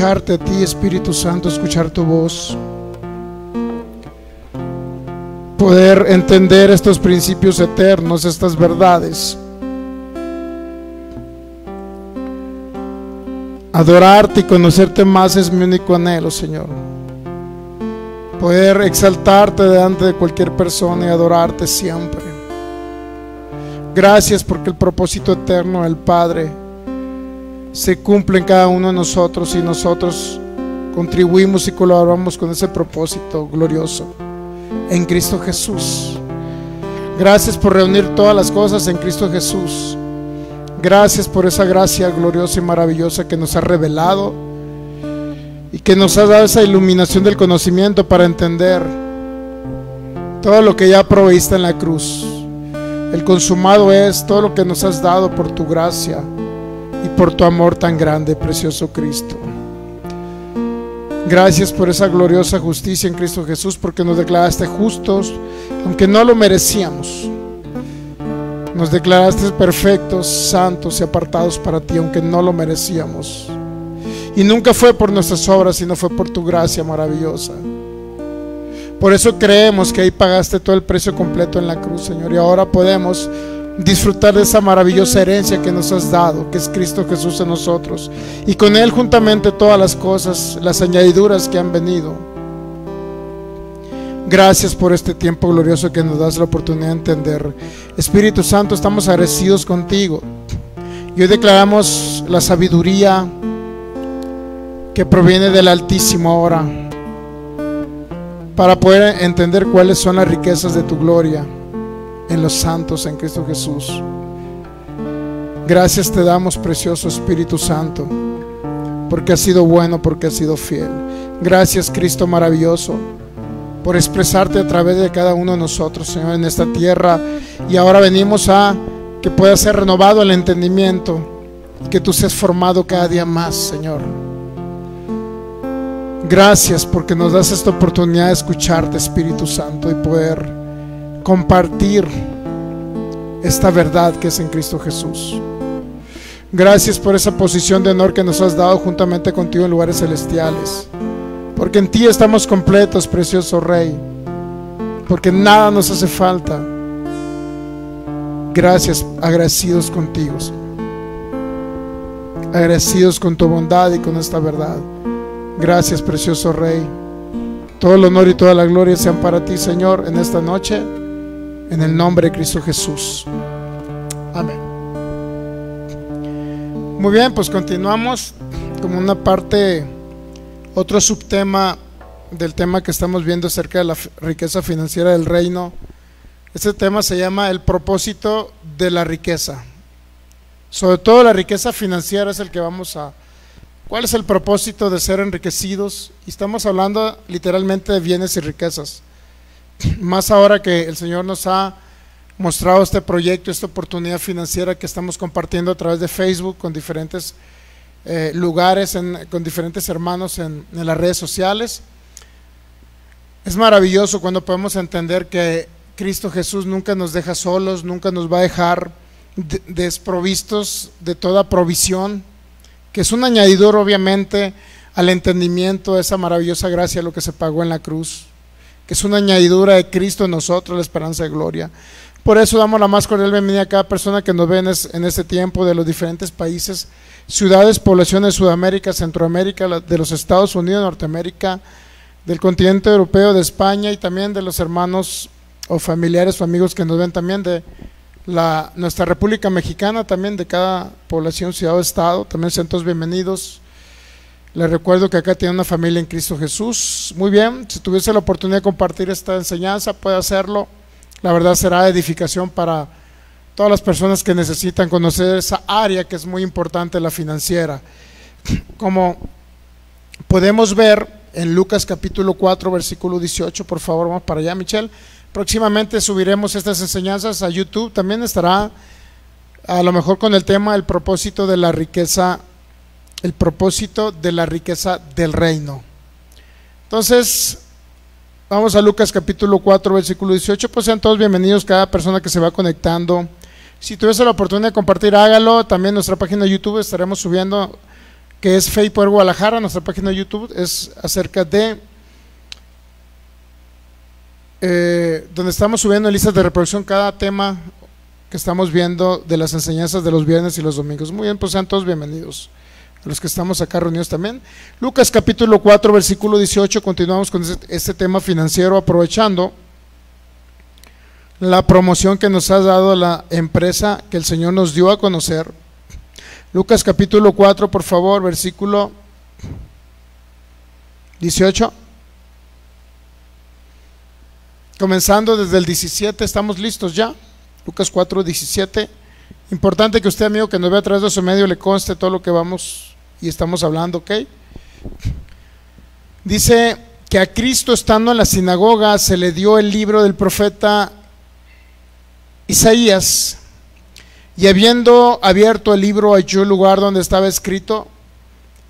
escucharte a ti, Espíritu Santo, escuchar tu voz. Poder entender estos principios eternos, estas verdades. Adorarte y conocerte más es mi único anhelo, Señor. Poder exaltarte delante de cualquier persona y adorarte siempre. Gracias porque el propósito eterno del Padre se cumple en cada uno de nosotros y nosotros contribuimos y colaboramos con ese propósito glorioso en Cristo Jesús. Gracias por reunir todas las cosas en Cristo Jesús. Gracias por esa gracia gloriosa y maravillosa que nos ha revelado y que nos ha dado esa iluminación del conocimiento para entender todo lo que ya proveíste en la cruz. El consumado es todo lo que nos has dado por tu gracia y por tu amor tan grande, precioso Cristo. Gracias por esa gloriosa justicia en Cristo Jesús, porque nos declaraste justos, aunque no lo merecíamos. Nos declaraste perfectos, santos y apartados para ti, aunque no lo merecíamos. Y nunca fue por nuestras obras, sino fue por tu gracia maravillosa. Por eso creemos que ahí pagaste todo el precio completo en la cruz, Señor. Y ahora podemos disfrutar de esa maravillosa herencia que nos has dado, que es Cristo Jesús en nosotros. Y con Él juntamente todas las cosas, las añadiduras que han venido. Gracias por este tiempo glorioso que nos das la oportunidad de entender. Espíritu Santo, estamos agradecidos contigo. Y hoy declaramos la sabiduría que proviene del Altísimo ahora para poder entender cuáles son las riquezas de tu gloria en los santos en Cristo Jesús. Gracias te damos, precioso Espíritu Santo, porque has sido bueno, porque has sido fiel. Gracias, Cristo maravilloso, por expresarte a través de cada uno de nosotros, Señor, en esta tierra. Y ahora venimos a que pueda ser renovado el entendimiento, que tú seas formado cada día más, Señor. Gracias porque nos das esta oportunidad de escucharte, Espíritu Santo, y poder compartir esta verdad que es en Cristo Jesús. Gracias por esa posición de honor que nos has dado juntamente contigo en lugares celestiales. Porque en ti estamos completos, precioso Rey. Porque nada nos hace falta. Gracias, agradecidos contigo. Agradecidos con tu bondad y con esta verdad. Gracias, precioso Rey. Todo el honor y toda la gloria sean para ti, Señor, en esta noche, en el nombre de Cristo Jesús. Amén. Muy bien, pues continuamos como una parte, otro subtema del tema que estamos viendo acerca de la riqueza financiera del reino. Este tema se llama el propósito de la riqueza. Sobre todo la riqueza financiera es el que vamos a ¿Cuál es el propósito de ser enriquecidos? Y estamos hablando literalmente de bienes y riquezas. Más ahora que el Señor nos ha mostrado este proyecto, esta oportunidad financiera que estamos compartiendo a través de Facebook con diferentes eh, lugares, con diferentes hermanos en, las redes sociales. Es maravilloso cuando podemos entender que Cristo Jesús nunca nos deja solos, nunca nos va a dejar desprovistos de toda provisión que es un añadidor obviamente al entendimiento de esa maravillosa gracia, lo que se pagó en la cruz, es una añadidura de Cristo en nosotros, la esperanza de gloria. Por eso damos la más cordial bienvenida a cada persona que nos ve en, este tiempo de los diferentes países, ciudades, poblaciones de Sudamérica, Centroamérica, de los Estados Unidos, Norteamérica, del continente europeo, de España y también de los hermanos o familiares o amigos que nos ven también de la, nuestra República Mexicana, también de cada población, ciudad o estado. También sean todos bienvenidos. Les recuerdo que acá tiene una familia en Cristo Jesús. Muy bien, si tuviese la oportunidad de compartir esta enseñanza, puede hacerlo. La verdad será edificación para todas las personas que necesitan conocer esa área que es muy importante, la financiera. Como podemos ver en Lucas capítulo 4, versículo 18, por favor, vamos para allá, Michelle. Próximamente subiremos estas enseñanzas a YouTube. También estará a lo mejor con el tema el propósito de la riqueza, el propósito de la riqueza del reino. Entonces, vamos a Lucas capítulo 4, versículo 18. Pues sean todos bienvenidos, cada persona que se va conectando. Si tuviese la oportunidad de compartir, hágalo. También nuestra página de YouTube estaremos subiendo que es Fe y Guadalajara, nuestra página de YouTube, es acerca de eh, donde estamos subiendo en listas de reproducción cada tema que estamos viendo de las enseñanzas de los viernes y los domingos. Muy bien, pues sean todos bienvenidos. Los que estamos acá reunidos también. Lucas capítulo 4, versículo 18, continuamos con este, este tema financiero, aprovechando la promoción que nos ha dado la empresa que el Señor nos dio a conocer Lucas capítulo 4, por favor, versículo 18. Comenzando desde el 17, estamos listos ya. Lucas 4, 17. Importante que usted, amigo, que nos vea a través de su medio, le conste todo lo que vamos y estamos hablando, ¿ok? Dice que a Cristo estando en la sinagoga se le dio el libro del profeta Isaías y habiendo abierto el libro, halló el lugar donde estaba escrito,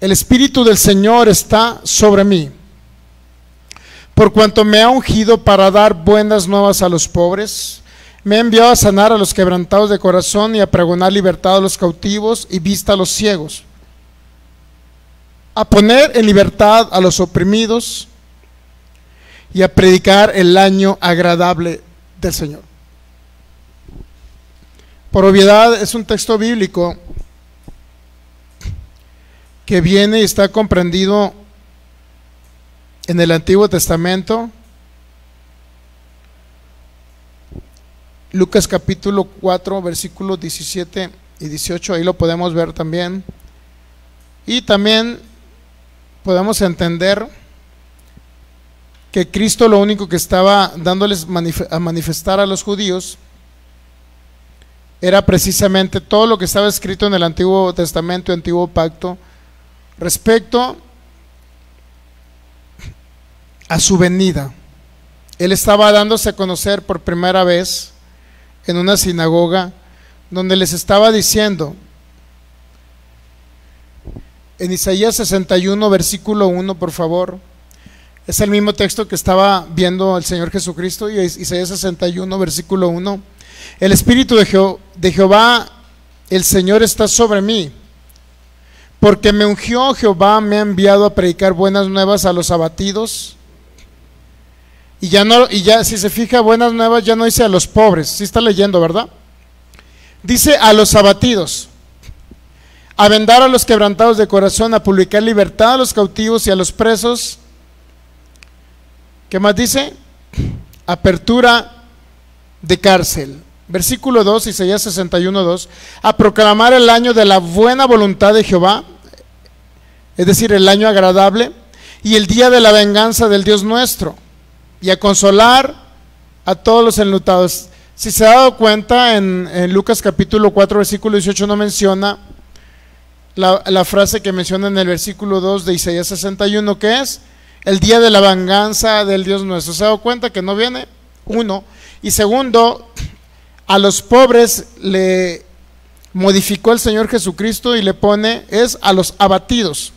el Espíritu del Señor está sobre mí, por cuanto me ha ungido para dar buenas nuevas a los pobres, me ha enviado a sanar a los quebrantados de corazón y a pregonar libertad a los cautivos y vista a los ciegos, a poner en libertad a los oprimidos y a predicar el año agradable del Señor. Por obviedad es un texto bíblico que viene y está comprendido en el Antiguo Testamento. Lucas capítulo 4, versículos 17 y 18, ahí lo podemos ver también. Y también podemos entender que Cristo lo único que estaba dándoles a manifestar a los judíos era precisamente todo lo que estaba escrito en el Antiguo Testamento, Antiguo Pacto, respecto a su venida. Él estaba dándose a conocer por primera vez en una sinagoga donde les estaba diciendo, en Isaías 61, versículo 1, por favor, es el mismo texto que estaba viendo el Señor Jesucristo, y Isaías 61, versículo 1 el Espíritu de, Jehová, el Señor está sobre mí, porque me ungió Jehová, me ha enviado a predicar buenas nuevas a los abatidos. Y ya no, y ya, si se fija, buenas nuevas ya no dice a los pobres, si está leyendo, ¿verdad? Dice a los abatidos, a vendar a los quebrantados de corazón, a publicar libertad a los cautivos y a los presos. ¿Qué más dice? Apertura de cárcel versículo 2, Isaías 61, 2, a proclamar el año de la buena voluntad de Jehová, es decir, el año agradable, y el día de la venganza del Dios nuestro, y a consolar a todos los enlutados. Si se ha dado cuenta, en, Lucas capítulo 4, versículo 18 no menciona la, frase que menciona en el versículo 2 de Isaías 61, que es el día de la venganza del Dios nuestro. ¿Se ha dado cuenta que no viene? Uno. Y segundo, a los pobres le modificó el Señor Jesucristo y le pone es a los abatidos.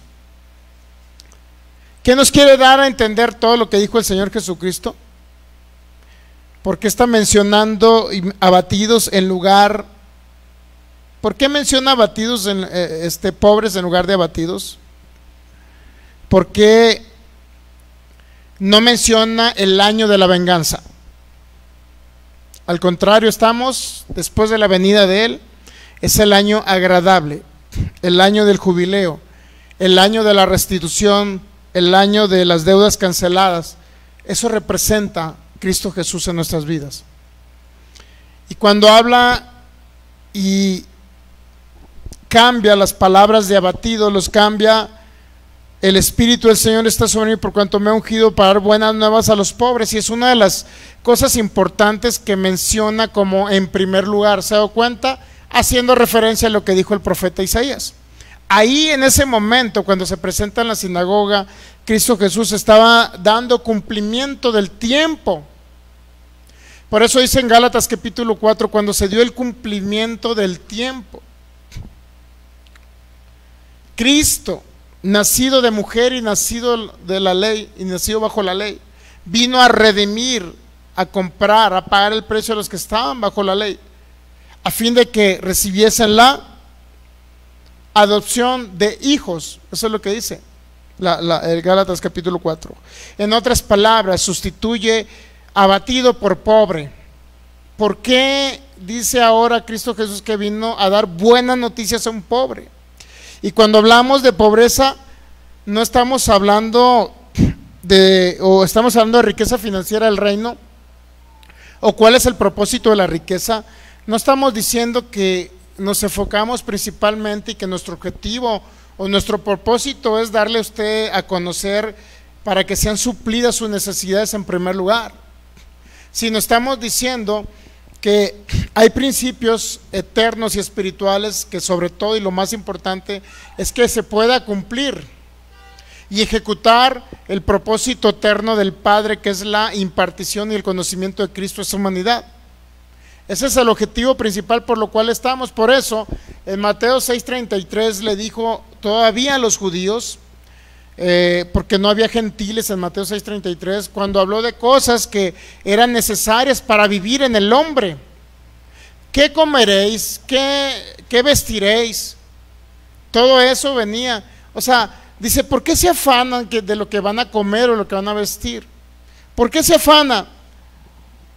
¿Qué nos quiere dar a entender todo lo que dijo el Señor Jesucristo? ¿Por qué está mencionando abatidos en lugar ¿Por qué menciona abatidos en, eh, este, pobres en lugar de abatidos? ¿Por qué no menciona el año de la venganza? Al contrario, estamos después de la venida de Él. Es el año agradable, el año del jubileo, el año de la restitución, el año de las deudas canceladas. Eso representa Cristo Jesús en nuestras vidas. Y cuando habla y cambia las palabras de abatido, los cambia el Espíritu del Señor está sobre mí por cuanto me ha ungido para dar buenas nuevas a los pobres. Y es una de las cosas importantes que menciona como en primer lugar. ¿Se ha dado cuenta? Haciendo referencia a lo que dijo el profeta Isaías. Ahí en ese momento, cuando se presenta en la sinagoga, Cristo Jesús estaba dando cumplimiento del tiempo. Por eso dice en Gálatas capítulo 4, cuando se dio el cumplimiento del tiempo. Cristo nacido de mujer y nacido de la ley y nacido bajo la ley, vino a redimir, a comprar, a pagar el precio de los que estaban bajo la ley, a fin de que recibiesen la adopción de hijos. Eso es lo que dice el Gálatas capítulo 4. En otras palabras, sustituye abatido por pobre. ¿Por qué dice ahora Cristo Jesús que vino a dar buenas noticias a un pobre? Y cuando hablamos de pobreza, no estamos hablando de, o estamos hablando de riqueza financiera del reino, o cuál es el propósito de la riqueza. No estamos diciendo que nos enfocamos principalmente y que nuestro objetivo o nuestro propósito es darle a usted a conocer para que sean suplidas sus necesidades en primer lugar, sino estamos diciendo que hay principios eternos y espirituales que sobre todo y lo más importante es que se pueda cumplir y ejecutar el propósito eterno del Padre que es la impartición y el conocimiento de Cristo a su humanidad. Ese es el objetivo principal por lo cual estamos. Por eso, en Mateo 6:33 le dijo todavía a los judíos, eh, porque no había gentiles en Mateo 6:33, cuando habló de cosas que eran necesarias para vivir en el hombre. ¿Qué comeréis? ¿Qué, qué vestiréis? Todo eso venía. O sea, dice, ¿por qué se afanan de lo que van a comer o lo que van a vestir? ¿Por qué se afana?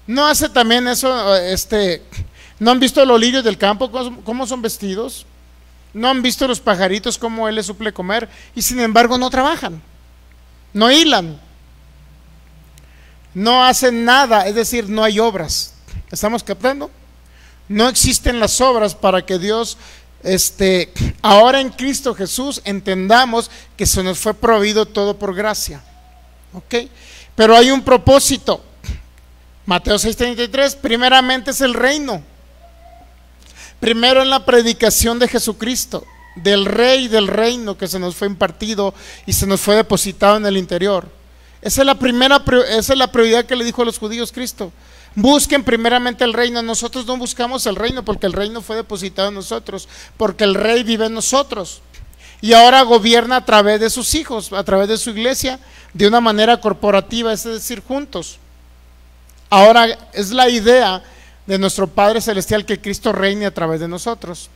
¿No hace también eso, este, no han visto los lirios del campo, cómo son vestidos? ¿No han visto los pajaritos cómo él les suple comer? Y sin embargo no trabajan, no hilan, no hacen nada, es decir, no hay obras. ¿Estamos captando? No existen las obras para que Dios, este, ahora en Cristo Jesús, entendamos que se nos fue prohibido todo por gracia. ¿Ok? Pero hay un propósito. Mateo 6:33, primeramente es el reino. Primero en la predicación de Jesucristo, del rey del reino que se nos fue impartido y se nos fue depositado en el interior. Esa es la primera, esa es la prioridad que le dijo a los judíos Cristo. Busquen primeramente el reino. Nosotros no buscamos el reino porque el reino fue depositado en nosotros, porque el rey vive en nosotros. Y ahora gobierna a través de sus hijos, a través de su iglesia, de una manera corporativa, es decir, juntos. Ahora es la idea de nuestro Padre Celestial que Cristo reine a través de nosotros.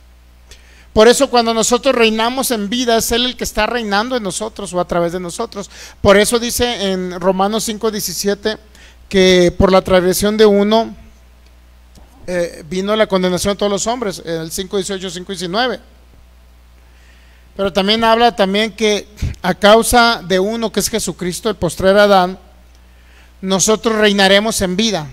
Por eso cuando nosotros reinamos en vida es Él el que está reinando en nosotros o a través de nosotros. Por eso dice en Romanos 5:17 que por la transgresión de uno eh, vino la condenación de todos los hombres, el 5:18, 5:19. Pero también habla también que a causa de uno que es Jesucristo, el postrer Adán, nosotros reinaremos en vida,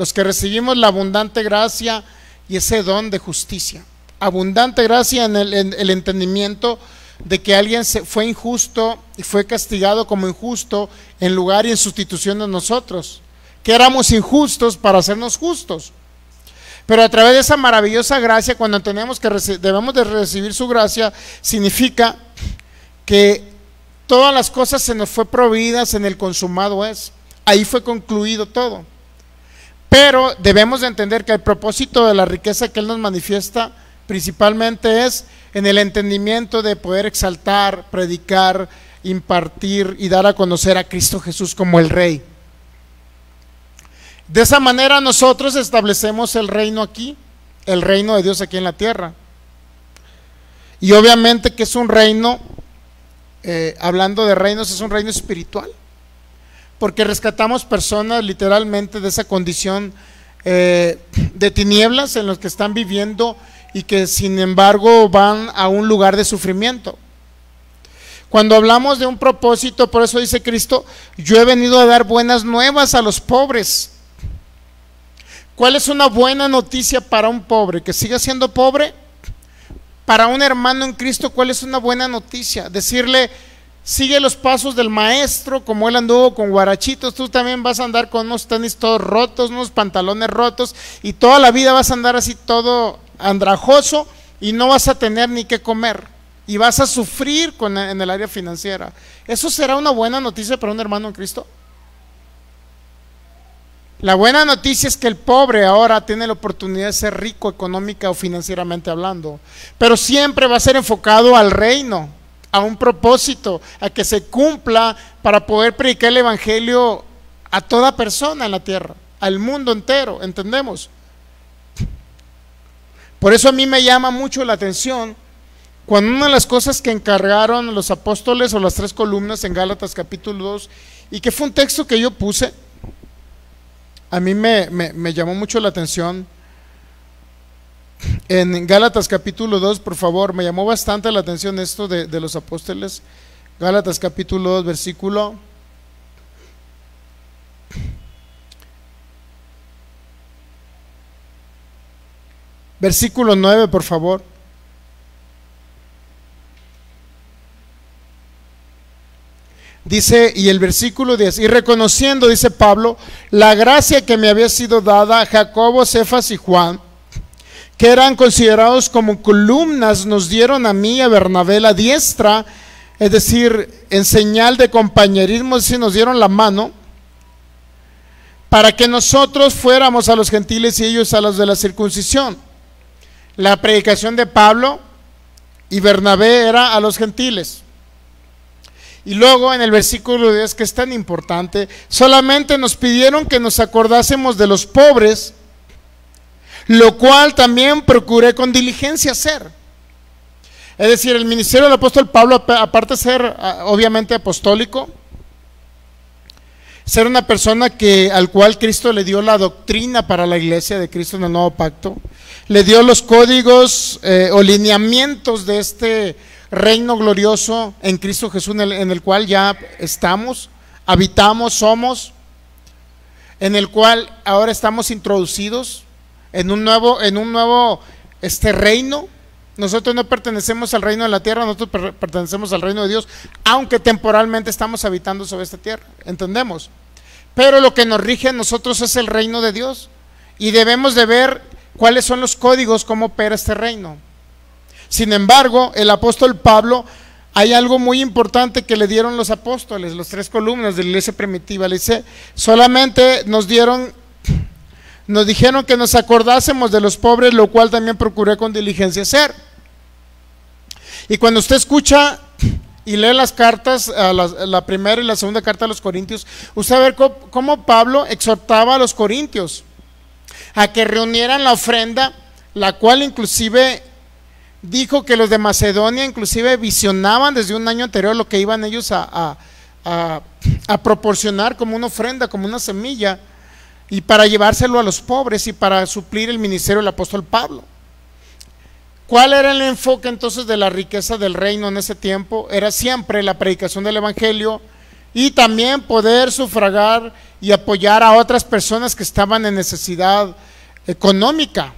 los que recibimos la abundante gracia y ese don de justicia. Abundante gracia en el, entendimiento de que alguien fue injusto y fue castigado como injusto en lugar y en sustitución de nosotros, que éramos injustos para hacernos justos. Pero a través de esa maravillosa gracia, cuando tenemos que debemos de recibir su gracia, significa que todas las cosas se nos fue prohibidas en el consumado es ahí fue concluido todo. Pero debemos de entender que el propósito de la riqueza que Él nos manifiesta principalmente es en el entendimiento de poder exaltar, predicar, impartir y dar a conocer a Cristo Jesús como el Rey. De esa manera nosotros establecemos el reino aquí, el reino de Dios aquí en la tierra. Y obviamente que es un reino, eh, hablando de reinos, es un reino espiritual porque rescatamos personas literalmente de esa condición eh, de tinieblas en los que están viviendo y que sin embargo van a un lugar de sufrimiento. Cuando hablamos de un propósito, por eso dice Cristo, yo he venido a dar buenas nuevas a los pobres. ¿Cuál es una buena noticia para un pobre? ¿Que siga siendo pobre? Para un hermano en Cristo, ¿cuál es una buena noticia? Decirle, Sigue los pasos del maestro, como él anduvo con guarachitos, tú también vas a andar con unos tenis todos rotos, unos pantalones rotos, y toda la vida vas a andar así todo andrajoso y no vas a tener ni qué comer. Y vas a sufrir en el área financiera. ¿Eso será una buena noticia para un hermano en Cristo? La buena noticia es que el pobre ahora tiene la oportunidad de ser rico económica o financieramente hablando, pero siempre va a ser enfocado al reino a un propósito, a que se cumpla para poder predicar el Evangelio a toda persona en la tierra, al mundo entero, ¿entendemos? Por eso a mí me llama mucho la atención cuando una de las cosas que encargaron los apóstoles o las tres columnas en Gálatas capítulo 2, y que fue un texto que yo puse, a mí me, llamó mucho la atención. En Gálatas capítulo 2, por favor, me llamó bastante la atención esto de, los apóstoles. Gálatas capítulo 2, versículo Versículo 9, por favor. Dice, y el versículo 10, y reconociendo, dice Pablo, la gracia que me había sido dada a Jacobo, Cefas y Juan, que eran considerados como columnas, nos dieron a mí, a Bernabé, la diestra, es decir, en señal de compañerismo, es decir, nos dieron la mano, para que nosotros fuéramos a los gentiles y ellos a los de la circuncisión la predicación de Pablo y Bernabé era a los gentiles. Y luego en el versículo 10, que es tan importante, solamente nos pidieron que nos acordásemos de los pobres, lo cual también procuré con diligencia hacer. Es decir, el ministerio del apóstol Pablo, aparte de ser ah, obviamente apostólico, ser una persona que, al cual Cristo le dio la doctrina para la iglesia de Cristo en el nuevo pacto, le dio los códigos eh, o lineamientos de este reino glorioso en Cristo Jesús en el, cual ya estamos, habitamos, somos, en el cual ahora estamos introducidos en un nuevo, en un nuevo este reino. Nosotros no pertenecemos al reino de la tierra, nosotros pertenecemos al reino de Dios, aunque temporalmente estamos habitando sobre esta tierra, entendemos. Pero lo que nos rige a nosotros es el reino de Dios y debemos de ver cuáles son los códigos, cómo opera este reino. Sin embargo, el apóstol Pablo, hay algo muy importante que le dieron los apóstoles, los tres columnas de la iglesia primitiva. Le dice, solamente nos dieron, nos dijeron que nos acordásemos de los pobres, lo cual también procuré con diligencia hacer. Y cuando usted escucha y lee las cartas, la, primera y la segunda carta a los Corintios, usted va a ver cómo Pablo exhortaba a los Corintios a que reunieran la ofrenda, la cual inclusive dijo que los de Macedonia inclusive visionaban desde un año anterior lo que iban ellos a, proporcionar como una ofrenda, como una semilla, y para llevárselo a los pobres y para suplir el ministerio del apóstol Pablo. ¿Cuál era el enfoque entonces de la riqueza del reino en ese tiempo? Era siempre la predicación del Evangelio y también poder sufragar y apoyar a otras personas que estaban en necesidad económica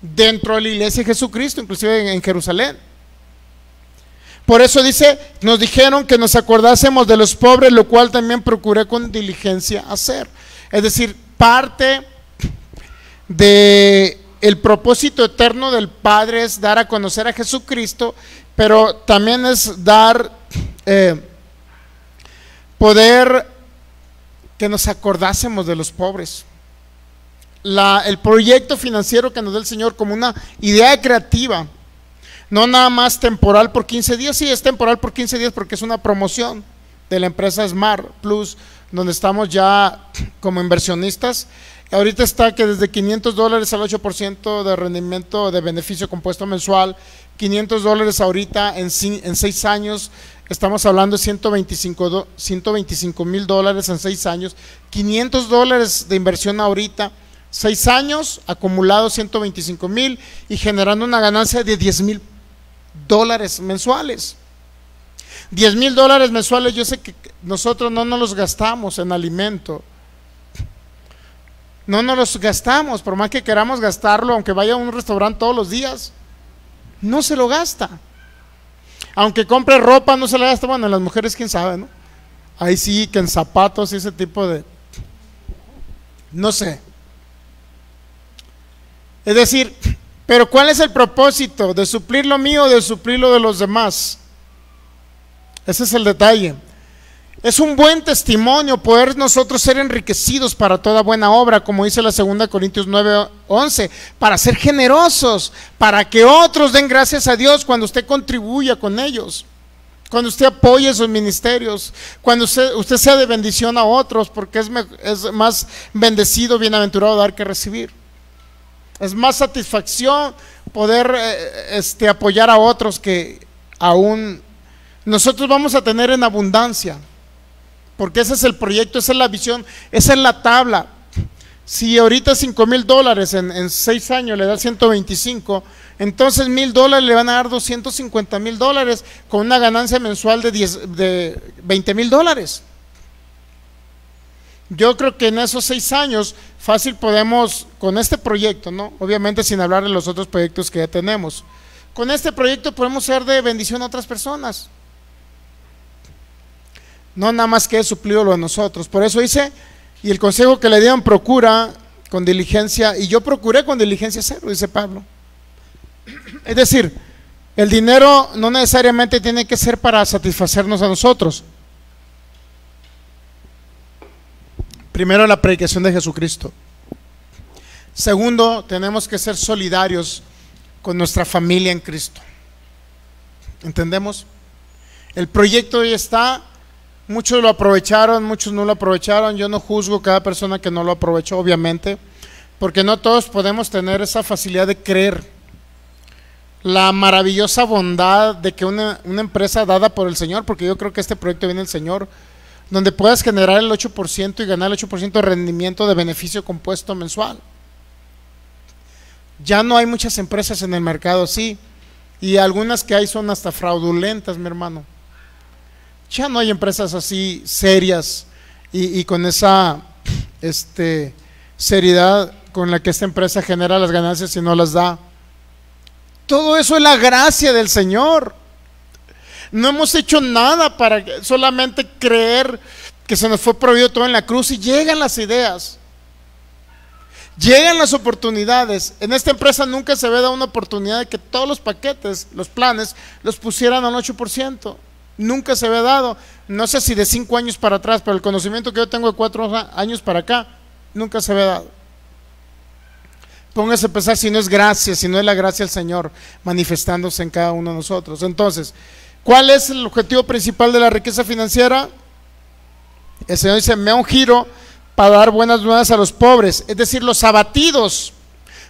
dentro de la iglesia de Jesucristo, inclusive en, Jerusalén. Por eso dice, nos dijeron que nos acordásemos de los pobres, lo cual también procuré con diligencia hacer. Es decir, parte de el propósito eterno del Padre es dar a conocer a Jesucristo, pero también es dar eh, poder que nos acordásemos de los pobres. el proyecto financiero que nos da el Señor como una idea creativa, no nada más temporal por 15 días, sí es temporal por 15 días porque es una promoción de la empresa Smart Plus, donde estamos ya como inversionistas. Ahorita está que desde 500 dólares al 8% de rendimiento de beneficio compuesto mensual, 500 dólares ahorita en, en 6 años, Estamos hablando de 125 mil dólares en seis años, 500 dólares de inversión ahorita, seis años, acumulado 125 mil y generando una ganancia de 10 mil dólares mensuales. 10 mil dólares mensuales, yo sé que nosotros no nos los gastamos en alimento. No nos los gastamos, por más que queramos gastarlo, aunque vaya a un restaurante todos los días, no se lo gasta. Aunque compre ropa, no se la gasta. Bueno, las mujeres, quién sabe, ¿no? Ahí sí, que en zapatos y ese tipo de. No sé. Es decir, pero ¿cuál es el propósito? ¿De suplir lo mío o de suplir lo de los demás? Ese es el detalle. Es un buen testimonio poder nosotros ser enriquecidos para toda buena obra, como dice la segunda Corintios 9, 11, para ser generosos, para que otros den gracias a Dios cuando usted contribuya con ellos, cuando usted apoye sus ministerios, cuando usted, sea de bendición a otros, porque es, es más bendecido, bienaventurado dar que recibir. Es más satisfacción poder eh, este, apoyar a otros que aún nosotros vamos a tener en abundancia, porque ese es el proyecto, esa es la visión, esa es la tabla. Si ahorita 5 mil dólares en, en 6 años le da 125, entonces mil dólares le van a dar 250 mil dólares con una ganancia mensual de, 10, de 20 mil dólares. Yo creo que en esos seis años fácil podemos, con este proyecto, ¿no? Obviamente sin hablar de los otros proyectos que ya tenemos, con este proyecto podemos ser de bendición a otras personas. No nada más que es suplido a nosotros. Por eso hice, y el consejo que le dieron, procura con diligencia, y yo procuré con diligencia hacerlo, dice Pablo. Es decir, el dinero no necesariamente tiene que ser para satisfacernos a nosotros. Primero, la predicación de Jesucristo. Segundo, tenemos que ser solidarios con nuestra familia en Cristo. ¿Entendemos? El proyecto ya está, muchos lo aprovecharon, muchos no lo aprovecharon, yo no juzgo cada persona que no lo aprovechó, obviamente, porque no todos podemos tener esa facilidad de creer la maravillosa bondad de que una, una, empresa dada por el Señor, porque yo creo que este proyecto viene del Señor, donde puedas generar el 8% y ganar el 8% de rendimiento de beneficio compuesto mensual. Ya no hay muchas empresas en el mercado así, y algunas que hay son hasta fraudulentas, mi hermano. Ya no hay empresas así serias y, con esa este, seriedad con la que esta empresa genera las ganancias y no las da. Todo eso es la gracia del Señor. No hemos hecho nada para solamente creer que se nos fue prohibido todo en la cruz y llegan las ideas. Llegan las oportunidades. En esta empresa nunca se ve dado una oportunidad de que todos los paquetes, los planes, los pusieran al 8%. Nunca se ve dado. No sé si de cinco años para atrás, pero el conocimiento que yo tengo de cuatro años para acá, nunca se ve dado. Póngase a pensar si no es gracia, si no es la gracia del Señor manifestándose en cada uno de nosotros. Entonces, ¿cuál es el objetivo principal de la riqueza financiera? El Señor dice, me da un giro para dar buenas nuevas a los pobres, es decir, los abatidos,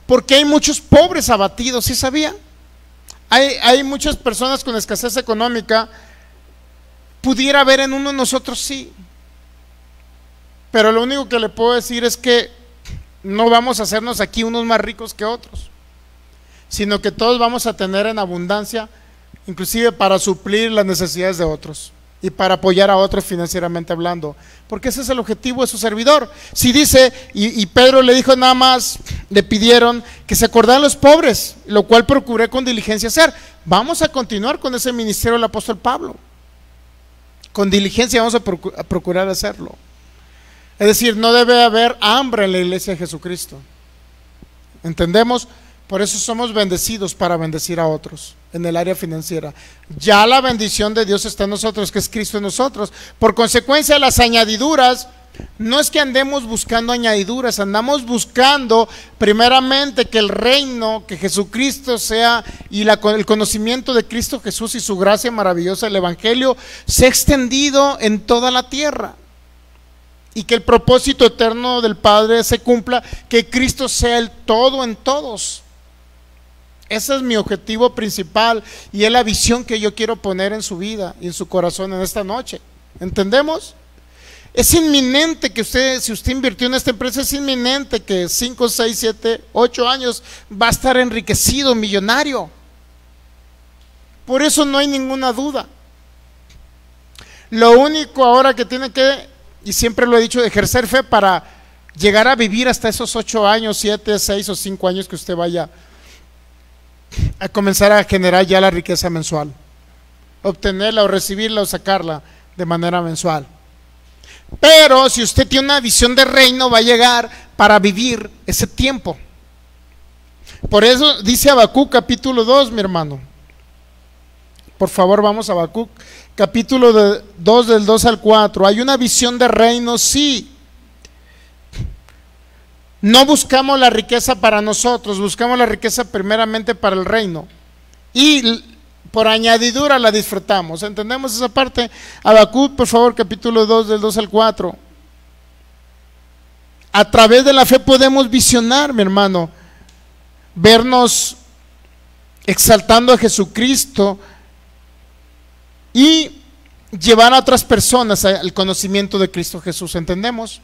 porque hay muchos pobres abatidos, ¿sí sabía? Hay, hay muchas personas con escasez económica, pudiera haber en uno nosotros sí, pero lo único que le puedo decir es que no vamos a hacernos aquí unos más ricos que otros, sino que todos vamos a tener en abundancia, inclusive para suplir las necesidades de otros y para apoyar a otros financieramente hablando, porque ese es el objetivo de su servidor. Si dice, y, y Pedro le dijo nada más, le pidieron que se acordaran los pobres, lo cual procuré con diligencia hacer. Vamos a continuar con ese ministerio del apóstol Pablo. Con diligencia vamos a, a procurar hacerlo. Es decir, no debe haber hambre en la iglesia de Jesucristo. ¿Entendemos? Por eso somos bendecidos para bendecir a otros en el área financiera. Ya la bendición de Dios está en nosotros, que es Cristo en nosotros. Por consecuencia, las añadiduras, no es que andemos buscando añadiduras, andamos buscando primeramente que el reino, que Jesucristo sea y el conocimiento de Cristo Jesús y su gracia maravillosa, el Evangelio, sea extendido en toda la tierra y que el propósito eterno del Padre se cumpla, que Cristo sea el todo en todos. Ese es mi objetivo principal y es la visión que yo quiero poner en su vida y en su corazón en esta noche. ¿Entendemos? Es inminente que usted, si usted invirtió en esta empresa, es inminente que 5, 6, 7, 8 años va a estar enriquecido, millonario. Por eso no hay ninguna duda. Lo único ahora que tiene que y siempre lo he dicho, ejercer fe para llegar a vivir hasta esos ocho años, siete, seis o cinco años que usted vaya a comenzar a generar ya la riqueza mensual, obtenerla o recibirla o sacarla de manera mensual. Pero si usted tiene una visión de reino, va a llegar para vivir ese tiempo. Por eso dice Habacuc capítulo 2, mi hermano. Por favor, vamos a Habacuc capítulo de 2 del 2 al 4. Hay una visión de reino, sí. No buscamos la riqueza para nosotros, buscamos la riqueza primeramente para el reino. Y por añadidura la disfrutamos. ¿Entendemos esa parte? Habacuc, por favor, capítulo 2 del 2 al 4. A través de la fe podemos visionar, mi hermano, vernos exaltando a Jesucristo y llevar a otras personas al conocimiento de Cristo Jesús. ¿Entendemos?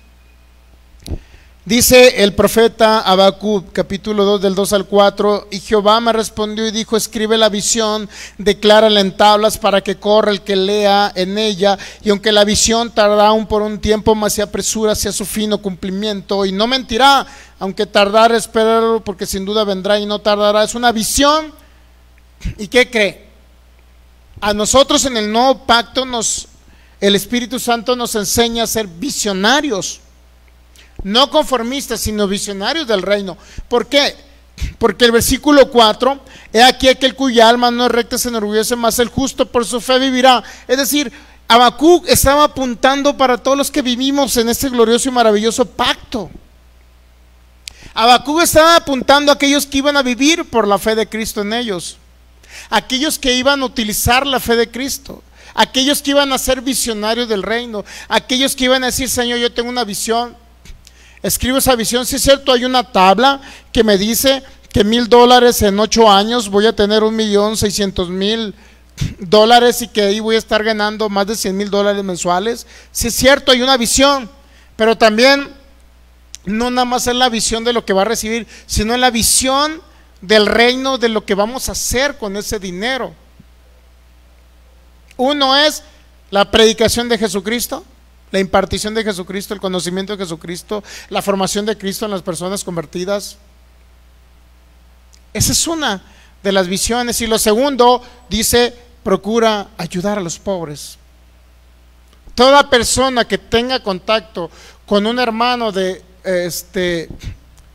Dice el profeta Habacuc, capítulo 2, del 2 al 4, y Jehová me respondió y dijo, escribe la visión, declárala en tablas para que corra el que lea en ella, y aunque la visión tarda aún por un tiempo, más se apresura hacia su fino cumplimiento, y no mentirá, aunque tardara, esperarlo, porque sin duda vendrá y no tardará. Es una visión, ¿y qué cree? A nosotros en el nuevo pacto nos, el Espíritu Santo nos enseña a ser visionarios no conformistas, sino visionarios del reino. ¿Por qué? Porque el versículo 4, he aquí aquel cuya alma no es recta se enorgullece, más el justo por su fe vivirá. Es decir, Habacuc estaba apuntando para todos los que vivimos en este glorioso y maravilloso pacto. Habacuc estaba apuntando a aquellos que iban a vivir por la fe de Cristo en ellos, aquellos que iban a utilizar la fe de Cristo, aquellos que iban a ser visionarios del reino, aquellos que iban a decir, Señor, yo tengo una visión, escribo esa visión. Si es cierto, hay una tabla que me dice que mil dólares en ocho años voy a tener un millón seiscientos mil dólares y que ahí voy a estar ganando más de cien mil dólares mensuales. Si es cierto, hay una visión, pero también no nada más es la visión de lo que va a recibir, sino la visión del reino, de lo que vamos a hacer con ese dinero. Uno es la predicación de Jesucristo la impartición de Jesucristo, el conocimiento de Jesucristo, la formación de Cristo en las personas convertidas. Esa es una de las visiones. Y lo segundo dice, procura ayudar a los pobres. Toda persona que tenga contacto con un hermano de este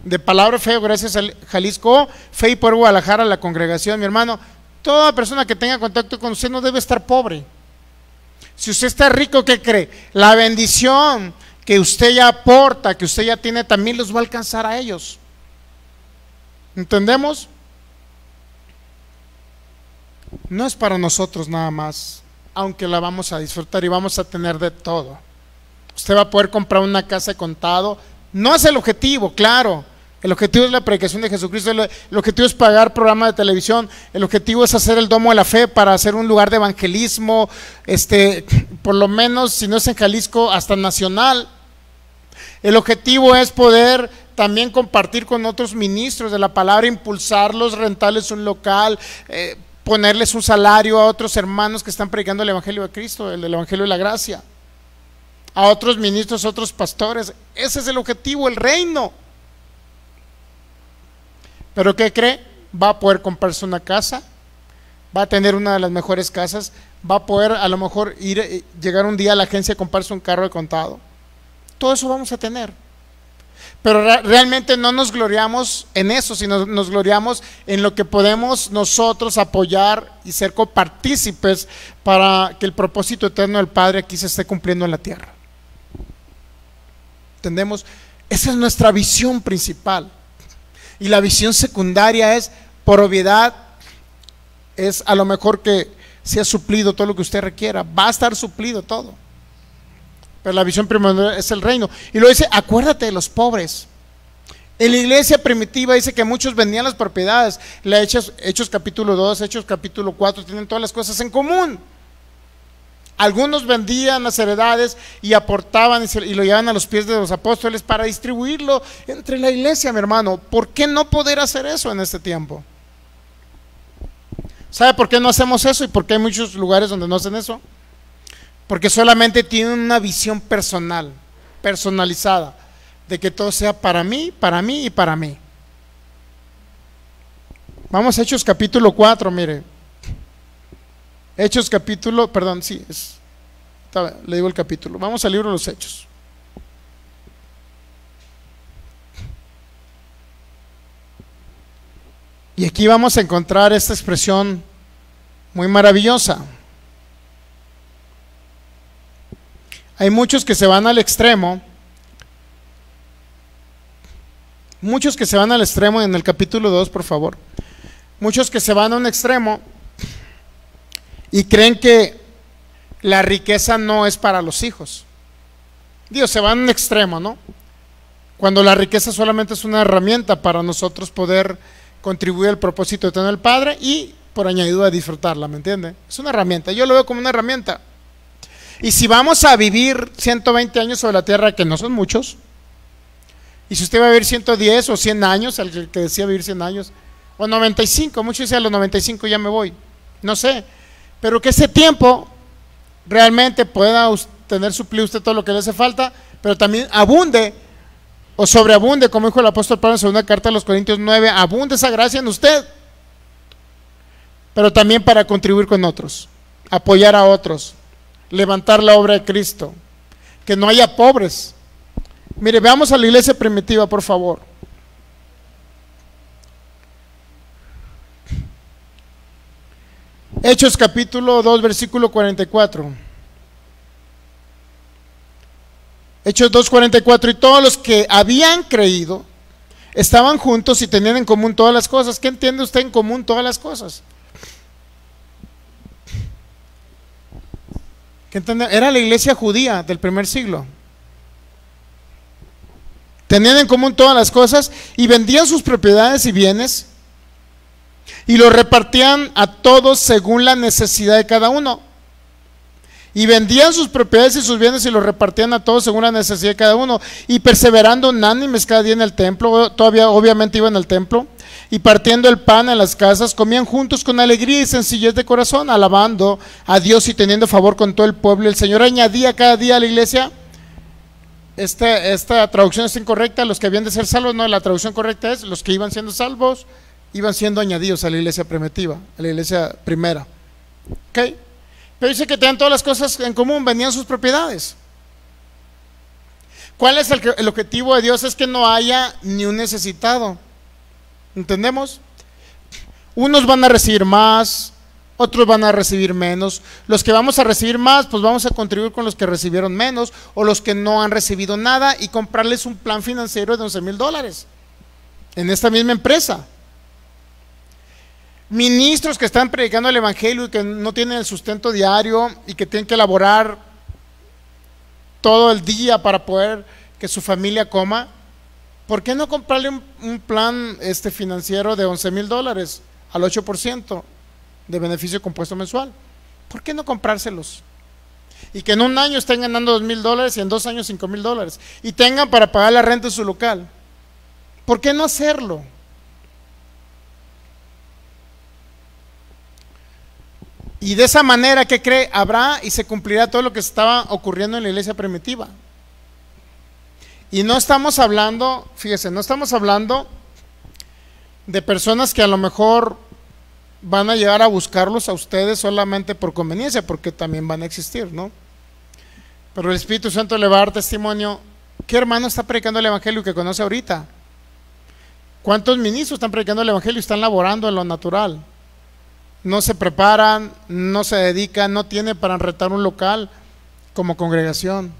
de palabra fe, gracias a Jalisco, fe y por Guadalajara, la congregación, mi hermano, toda persona que tenga contacto con usted no debe estar pobre. Si usted está rico, ¿qué cree? La bendición que usted ya aporta, que usted ya tiene, también los va a alcanzar a ellos. ¿Entendemos? No es para nosotros nada más, aunque la vamos a disfrutar y vamos a tener de todo. Usted va a poder comprar una casa de contado. No es el objetivo, claro. El objetivo es la predicación de Jesucristo, el, objetivo es pagar programas de televisión, el objetivo es hacer el domo de la fe para hacer un lugar de evangelismo, este, por lo menos, si no es en Jalisco, hasta nacional. El objetivo es poder también compartir con otros ministros de la palabra, impulsarlos, rentarles un local, eh, ponerles un salario a otros hermanos que están predicando el Evangelio de Cristo, el del Evangelio de la Gracia, a otros ministros, a otros pastores. Ese es el objetivo, el reino. Pero ¿qué cree? Va a poder comprarse una casa, va a tener una de las mejores casas, va a poder a lo mejor ir, eh, llegar un día a la agencia a comprarse un carro de contado. Todo eso vamos a tener. Pero realmente no nos gloriamos en eso, sino nos gloriamos en lo que podemos nosotros apoyar y ser copartícipes para que el propósito eterno del Padre aquí se esté cumpliendo en la tierra. ¿Entendemos? Esa es nuestra visión principal. Y la visión secundaria es, por obviedad, es a lo mejor que sea suplido todo lo que usted requiera. Va a estar suplido todo. Pero la visión primordial es el reino. Y lo dice, acuérdate de los pobres. En la iglesia primitiva dice que muchos vendían las propiedades. La Hechos, Hechos capítulo 2, Hechos capítulo 4, tienen todas las cosas en común. Algunos vendían las heredades y aportaban y, lo llevaban a los pies de los apóstoles para distribuirlo entre la iglesia, mi hermano. ¿Por qué no poder hacer eso en este tiempo? ¿Sabe por qué no hacemos eso y por qué hay muchos lugares donde no hacen eso? Porque solamente tienen una visión personal, personalizada, de que todo sea para mí, para mí y para mí. Vamos a Hechos capítulo 4, mire. Hechos capítulo, perdón, sí, es, le digo el capítulo. Vamos al libro de los Hechos. Y aquí vamos a encontrar esta expresión muy maravillosa. Hay muchos que se van al extremo, muchos que se van al extremo en el capítulo 2, por favor, muchos que se van a un extremo y creen que la riqueza no es para los hijos. Dios, se va en un extremo, ¿no? Cuando la riqueza solamente es una herramienta para nosotros poder contribuir al propósito de tener el Padre y por añadido a disfrutarla, ¿me entiende? Es una herramienta, yo lo veo como una herramienta. Y si vamos a vivir 120 años sobre la tierra, que no son muchos, y si usted va a vivir 110 o 100 años, el que decía vivir 100 años, o 95, muchos dicen a los 95 ya me voy, no sé, pero que ese tiempo realmente pueda tener suplido usted todo lo que le hace falta, pero también abunde o sobreabunde, como dijo el apóstol Pablo en segunda carta a los Corintios 9, abunde esa gracia en usted, pero también para contribuir con otros, apoyar a otros, levantar la obra de Cristo, que no haya pobres. Mire, veamos a la iglesia primitiva, por favor. Hechos capítulo 2, versículo 44. Hechos 2, 44. Y todos los que habían creído estaban juntos y tenían en común todas las cosas. ¿Qué entiende usted en común todas las cosas? Era la iglesia judía del primer siglo. Tenían en común todas las cosas y vendían sus propiedades y bienes y los repartían a todos según la necesidad de cada uno. Y vendían sus propiedades y sus bienes y los repartían a todos según la necesidad de cada uno. Y perseverando unánimes cada día en el templo, todavía obviamente iban al templo, y partiendo el pan en las casas, comían juntos con alegría y sencillez de corazón, alabando a Dios y teniendo favor con todo el pueblo. El Señor añadía cada día a la iglesia. Esta, esta traducción es incorrecta, los que habían de ser salvos, no, la traducción correcta es los que iban siendo salvos, iban siendo añadidos a la iglesia primitiva, a la iglesia primera. ¿Ok? Pero dice que tenían todas las cosas en común, venían sus propiedades. ¿Cuál es el, el, objetivo de Dios? Es que no haya ni un necesitado. ¿Entendemos? Unos van a recibir más, otros van a recibir menos. Los que vamos a recibir más, pues vamos a contribuir con los que recibieron menos o los que no han recibido nada y comprarles un plan financiero de 11 mil dólares en esta misma empresa ministros que están predicando el Evangelio y que no tienen el sustento diario y que tienen que elaborar todo el día para poder que su familia coma, ¿por qué no comprarle un, plan este, financiero de 11 mil dólares al 8% de beneficio compuesto mensual? ¿Por qué no comprárselos? Y que en un año estén ganando 2 mil dólares y en dos años 5 mil dólares y tengan para pagar la renta de su local. ¿Por qué no hacerlo? Y de esa manera, ¿qué cree? Habrá y se cumplirá todo lo que estaba ocurriendo en la iglesia primitiva. Y no estamos hablando, fíjese, no estamos hablando de personas que a lo mejor van a llegar a buscarlos a ustedes solamente por conveniencia, porque también van a existir, ¿no? Pero el Espíritu Santo le va a dar testimonio. ¿Qué hermano está predicando el Evangelio que conoce ahorita? ¿Cuántos ministros están predicando el Evangelio y están laborando en lo natural? No se preparan, no se dedican, no tienen para retar un local como congregación.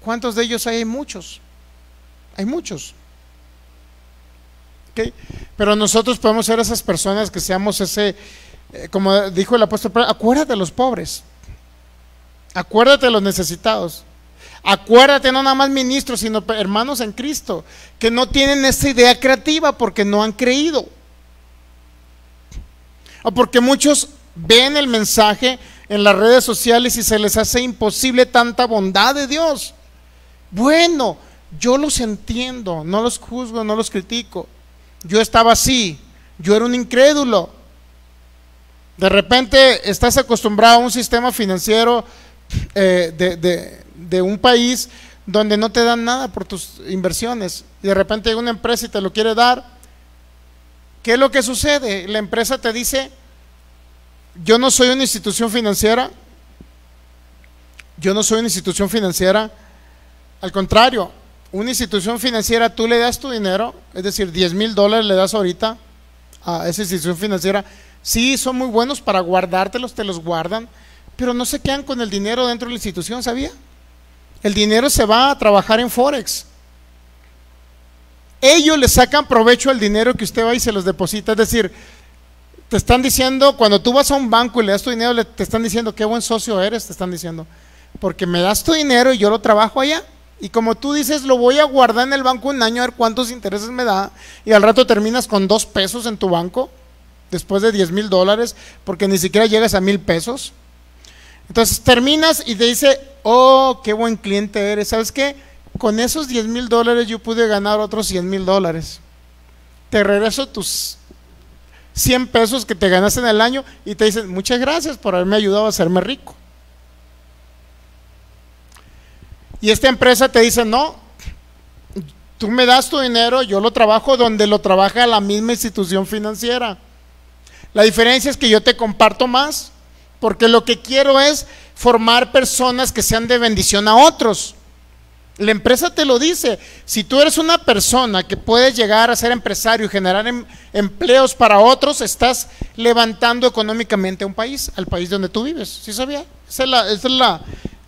¿Cuántos de ellos hay? Hay muchos. Hay muchos. Pero nosotros podemos ser esas personas que seamos ese, eh, como dijo el apóstol, acuérdate de los pobres, acuérdate de los necesitados, acuérdate no nada más ministros, sino hermanos en Cristo, que no tienen esa idea creativa porque no han creído. Porque muchos ven el mensaje en las redes sociales y se les hace imposible tanta bondad de Dios. Bueno, yo los entiendo, no los juzgo, no los critico. Yo estaba así, yo era un incrédulo. De repente estás acostumbrado a un sistema financiero eh, de, de un país donde no te dan nada por tus inversiones. Y de repente hay una empresa y te lo quiere dar ¿Qué es lo que sucede? La empresa te dice, yo no soy una institución financiera, yo no soy una institución financiera, al contrario, una institución financiera, tú le das tu dinero, es decir, 10 mil dólares le das ahorita a esa institución financiera, sí, son muy buenos para guardártelos, te los guardan, pero no se quedan con el dinero dentro de la institución, ¿sabía? El dinero se va a trabajar en Forex ellos le sacan provecho al dinero que usted va y se los deposita. Es decir, te están diciendo, cuando tú vas a un banco y le das tu dinero, te están diciendo, qué buen socio eres, te están diciendo. Porque me das tu dinero y yo lo trabajo allá. Y como tú dices, lo voy a guardar en el banco un año a ver cuántos intereses me da. Y al rato terminas con dos pesos en tu banco. después de 10 mil dólares, porque ni siquiera llegas a mil pesos. Entonces terminas y te dice, oh, qué buen cliente eres. ¿Sabes qué? Con esos 10 mil dólares yo pude ganar otros 100 mil dólares. Te regreso tus 100 pesos que te ganaste en el año y te dicen, muchas gracias por haberme ayudado a hacerme rico. Y esta empresa te dice, no, tú me das tu dinero, yo lo trabajo donde lo trabaja la misma institución financiera. La diferencia es que yo te comparto más, porque lo que quiero es formar personas que sean de bendición a otros. La empresa te lo dice. Si tú eres una persona que puedes llegar a ser empresario y generar em, empleos para otros, estás levantando económicamente a un país, al país donde tú vives. ¿Sí sabía? Esa es la,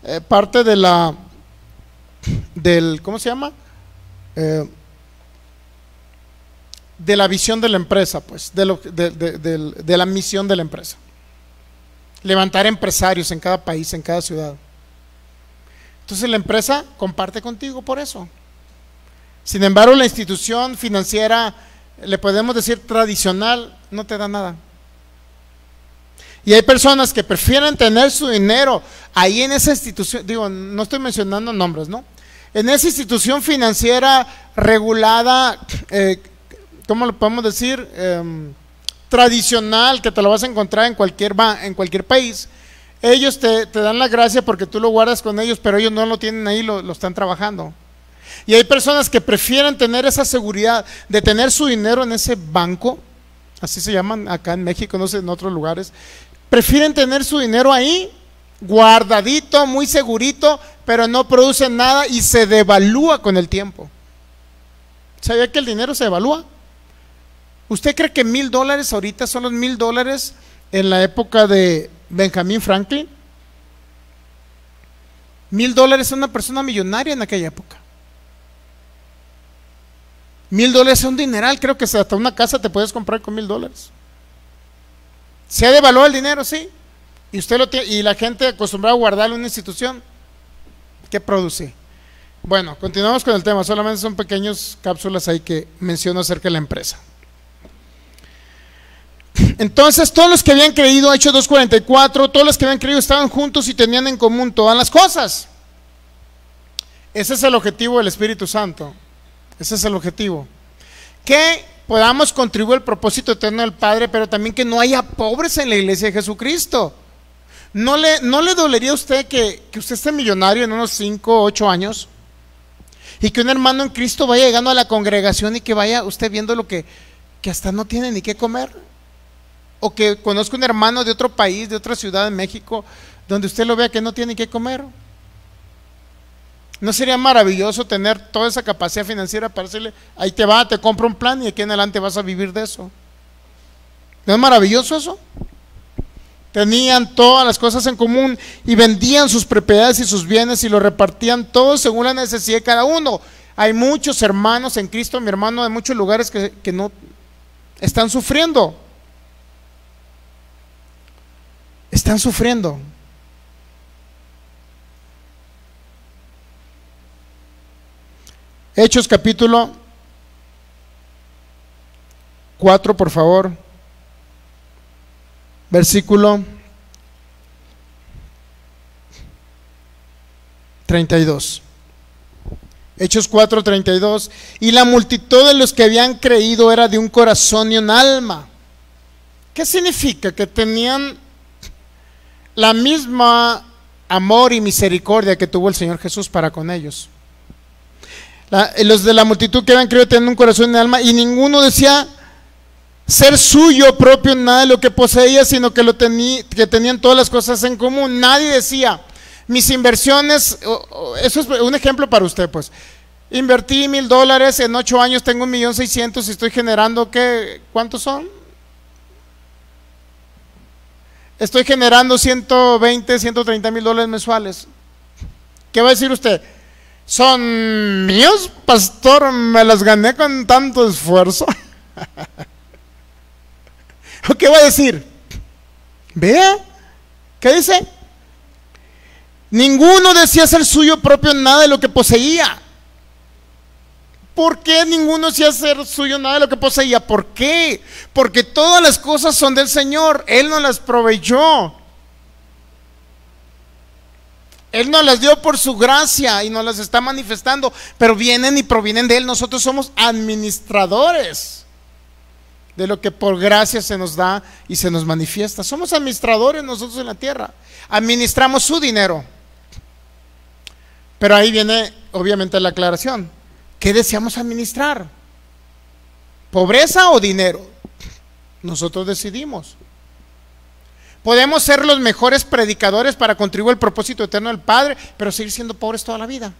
eh, parte de la, del, ¿cómo se llama? Eh, de la visión de la empresa, pues, de, de la misión de la empresa. Levantar empresarios en cada país, en cada ciudad. Entonces la empresa comparte contigo por eso. Sin embargo, la institución financiera, le podemos decir tradicional, no te da nada. Y hay personas que prefieren tener su dinero ahí en esa institución, digo, no estoy mencionando nombres, ¿no? En esa institución financiera regulada, eh, ¿cómo lo podemos decir? Em, tradicional, que te lo vas a encontrar en cualquier, en cualquier país. Ellos te, dan la gracia porque tú lo guardas con ellos, pero ellos no lo tienen ahí, lo, lo están trabajando. Y hay personas que prefieren tener esa seguridad de tener su dinero en ese banco, así se llaman acá en México, no sé, en otros lugares, prefieren tener su dinero ahí, guardadito, muy segurito, pero no producen nada y se devalúa con el tiempo. ¿Sabía que el dinero se devalúa? ¿Usted cree que mil dólares ahorita son los mil dólares en la época de Benjamin Franklin? Mil dólares es una persona millonaria en aquella época. Mil dólares es un dineral, creo que hasta una casa te puedes comprar con mil dólares. ¿Se ha devaluado el dinero? Sí. Y usted lo tiene, y la gente acostumbrada a guardarlo en una institución. ¿Qué produce? Bueno, continuamos con el tema. Solamente son pequeñas cápsulas ahí que menciono acerca de la empresa. Entonces, todos los que habían creído, Hechos 2.44, todos los que habían creído estaban juntos y tenían en común todas las cosas. Ese es el objetivo del Espíritu Santo. Ese es el objetivo. Que podamos contribuir al propósito eterno del Padre, pero también que no haya pobres en la iglesia de Jesucristo. ¿No le, dolería a usted que, usted esté millonario en unos 5 o 8 años? Y que un hermano en Cristo vaya llegando a la congregación y que vaya usted viendo lo que, que hasta no tiene ni qué comer. O que conozca un hermano de otro país, de otra ciudad de México, donde usted lo vea que no tiene qué comer. ¿No sería maravilloso tener toda esa capacidad financiera para decirle, ahí te va, te compro un plan y aquí en adelante vas a vivir de eso? ¿No es maravilloso eso? Tenían todas las cosas en común y vendían sus propiedades y sus bienes y lo repartían todos según la necesidad de cada uno. Hay muchos hermanos en Cristo, mi hermano, de muchos lugares que, que no están sufriendo. Están sufriendo. Hechos capítulo 4, por favor. Versículo 32. Hechos 4, 32. Y la multitud de los que habían creído era de un corazón y un alma. ¿Qué significa? Que tenían la misma amor y misericordia que tuvo el Señor Jesús para con ellos los de la multitud que habían creído tenían un corazón y alma y ninguno decía ser suyo propio nada de lo que poseía, sino que, lo que tenían todas las cosas en común. Nadie decía, mis inversiones, eso es un ejemplo para usted, pues. Invertí mil dólares, en ocho años tengo un millón seiscientos y estoy generando, ¿qué? ¿Cuántos son? Estoy generando 120, 130 mil dólares mensuales. ¿Qué va a decir usted? son míos, pastor, me las gané con tanto esfuerzo. ¿Qué va a decir? Vea, ¿qué dice? Ninguno decía ser suyo propio nada de lo que poseía. ¿Por qué ninguno se hacer suyo nada de lo que poseía? ¿Por qué? Porque todas las cosas son del Señor. Él nos las proveyó. Él nos las dio por su gracia y nos las está manifestando, pero vienen y provienen de Él. Nosotros somos administradores de lo que por gracia se nos da y se nos manifiesta. Somos administradores nosotros en la tierra. Administramos su dinero. Pero ahí viene obviamente la aclaración. ¿Qué deseamos administrar? ¿Pobreza o dinero? Nosotros decidimos. Podemos ser los mejores predicadores para contribuir al propósito eterno del Padre, pero seguir siendo pobres toda la vida.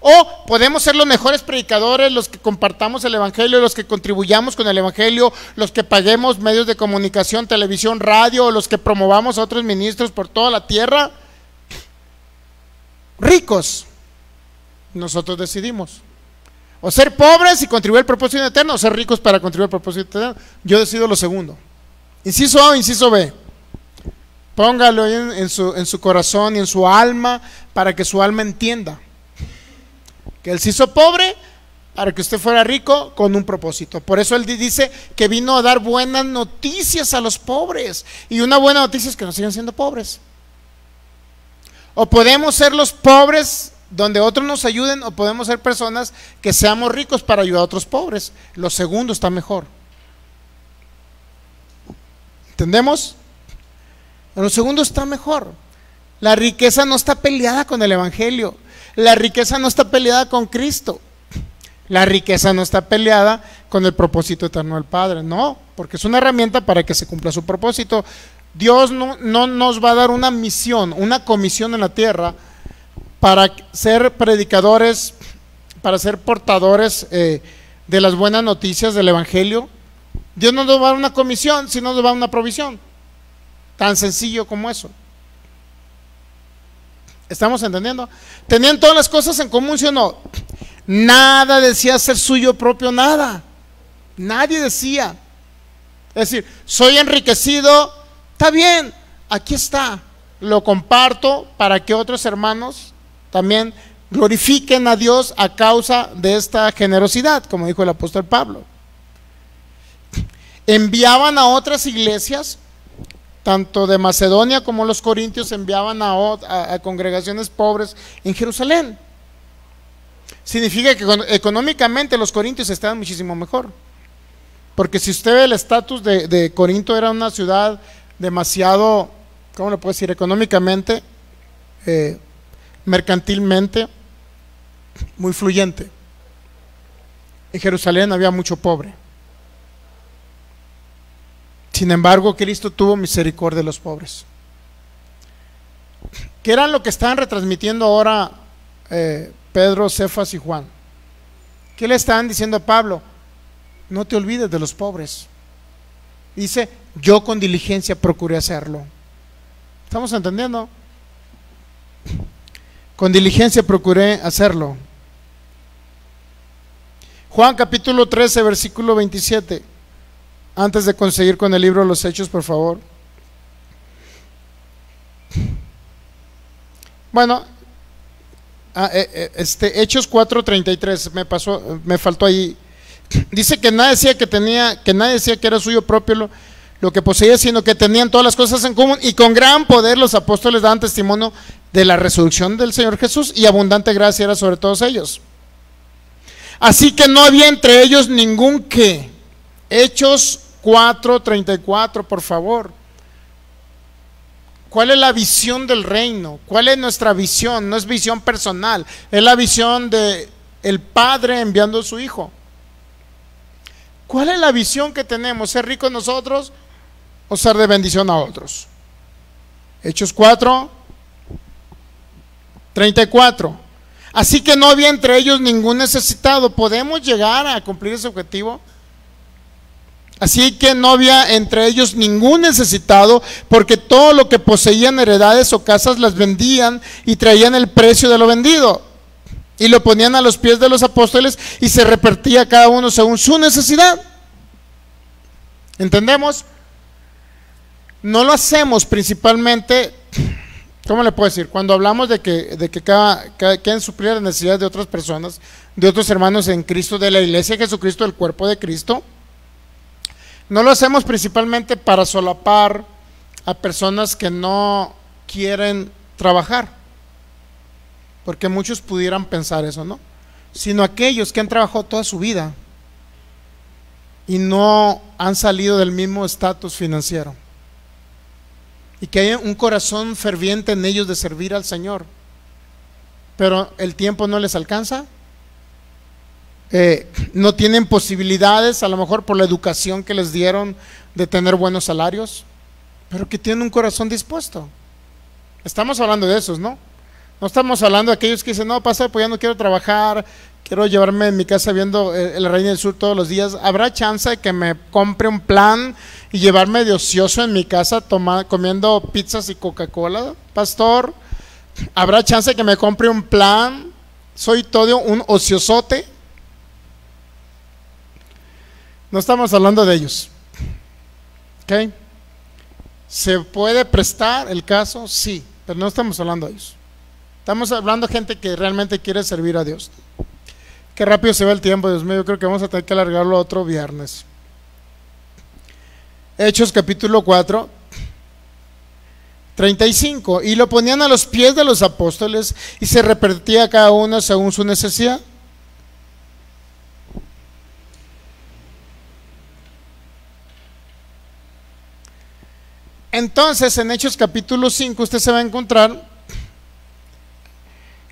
O podemos ser los mejores predicadores, los que compartamos el Evangelio, los que contribuyamos con el Evangelio, los que paguemos medios de comunicación, televisión, radio, los que promovamos a otros ministros por toda la tierra. Ricos. Nosotros decidimos. O ser pobres y contribuir al propósito eterno, o ser ricos para contribuir al propósito eterno. Yo decido lo segundo. Inciso A o inciso B. Póngalo en, su, en su corazón y en su alma para que su alma entienda que él se hizo pobre para que usted fuera rico con un propósito. Por eso él dice que vino a dar buenas noticias a los pobres. Y una buena noticia es que no sigan siendo pobres. O podemos ser los pobres donde otros nos ayuden, o podemos ser personas que seamos ricos para ayudar a otros pobres. Lo segundo está mejor. ¿Entendemos? Lo segundo está mejor. La riqueza no está peleada con el Evangelio. La riqueza no está peleada con Cristo. La riqueza no está peleada con el propósito eterno del Padre. No, porque es una herramienta para que se cumpla su propósito. Dios no, nos va a dar una misión, una comisión en la tierra para ser predicadores, para ser portadores eh, de las buenas noticias del Evangelio. Dios no nos va a dar una comisión, sino nos va a dar una provisión. Tan sencillo como eso. ¿Estamos entendiendo? Tenían todas las cosas en común, ¿sí o no? Nada decía ser suyo propio, nada. Nadie decía. Es decir, soy enriquecido, está bien, aquí está. Lo comparto para que otros hermanos también glorifiquen a Dios a causa de esta generosidad, como dijo el apóstol Pablo. Enviaban a otras iglesias tanto de Macedonia como los corintios enviaban a, congregaciones pobres en Jerusalén. Significa que económicamente los corintios estaban muchísimo mejor. Porque si usted ve el estatus de, Corinto, era una ciudad demasiado, ¿cómo le puedo decir? Económicamente, eh, mercantilmente, muy fluyente. En Jerusalén había mucho pobre. Sin embargo, Cristo tuvo misericordia de los pobres. ¿Qué eran lo que estaban retransmitiendo ahora eh, Pedro, Cefas y Juan? ¿Qué le estaban diciendo a Pablo? No te olvides de los pobres. Dice, yo con diligencia procuré hacerlo. ¿Estamos entendiendo? Con diligencia procuré hacerlo. Juan capítulo 13, versículo 27 antes de conseguir con el libro los Hechos, por favor. Bueno, ah, eh, eh, este, Hechos 4:33, me pasó, me faltó ahí. Dice que nadie decía que tenía, que nadie decía que era suyo propio lo, lo que poseía, sino que tenían todas las cosas en común y con gran poder los apóstoles daban testimonio de la resurrección del Señor Jesús y abundante gracia era sobre todos ellos. Así que no había entre ellos ningún que. Hechos 4:34, por favor. ¿Cuál es la visión del reino? ¿Cuál es nuestra visión? No es visión personal, es la visión de el Padre enviando a su Hijo. ¿Cuál es la visión que tenemos? ¿Ser ricos nosotros o ser de bendición a otros? Hechos 4, 34. Así que no había entre ellos ningún necesitado. ¿Podemos llegar a cumplir ese objetivo? Así que no había entre ellos ningún necesitado, porque todo lo que poseían heredades o casas las vendían y traían el precio de lo vendido. Y lo ponían a los pies de los apóstoles y se repartía cada uno según su necesidad. ¿Entendemos? No lo hacemos principalmente ¿Cómo le puedo decir? Cuando hablamos de que, de que cada, quieren suplir las necesidades de otras personas, de otros hermanos en Cristo, de la iglesia de Jesucristo, el cuerpo de Cristo, no lo hacemos principalmente para solapar a personas que no quieren trabajar, porque muchos pudieran pensar eso, ¿no? Sino aquellos que han trabajado toda su vida y no han salido del mismo estatus financiero y que hay un corazón ferviente en ellos de servir al Señor, pero el tiempo no les alcanza, eh, no tienen posibilidades, a lo mejor por la educación que les dieron de tener buenos salarios, pero que tienen un corazón dispuesto. Estamos hablando de esos, ¿no? No estamos hablando de aquellos que dicen, no, pasa, pues ya no quiero trabajar, quiero llevarme en mi casa viendo eh, el Reino del Sur todos los días. ¿Habrá chance de que me compre un plan y llevarme de ocioso en mi casa comiendo pizzas y Coca-Cola, pastor? ¿Habrá chance de que me compre un plan? ¿Soy todo un ociosote? No estamos hablando de ellos. ¿Ok? ¿Se puede prestar el caso? Sí, pero no estamos hablando de ellos. Estamos hablando de gente que realmente quiere servir a Dios. Qué rápido se va el tiempo, Dios mío. Yo creo que vamos a tener que alargarlo otro viernes. Hechos capítulo 4, 35. Y lo ponían a los pies de los apóstoles y se repartía cada uno según su necesidad. Entonces, en Hechos capítulo 5, usted se va a encontrar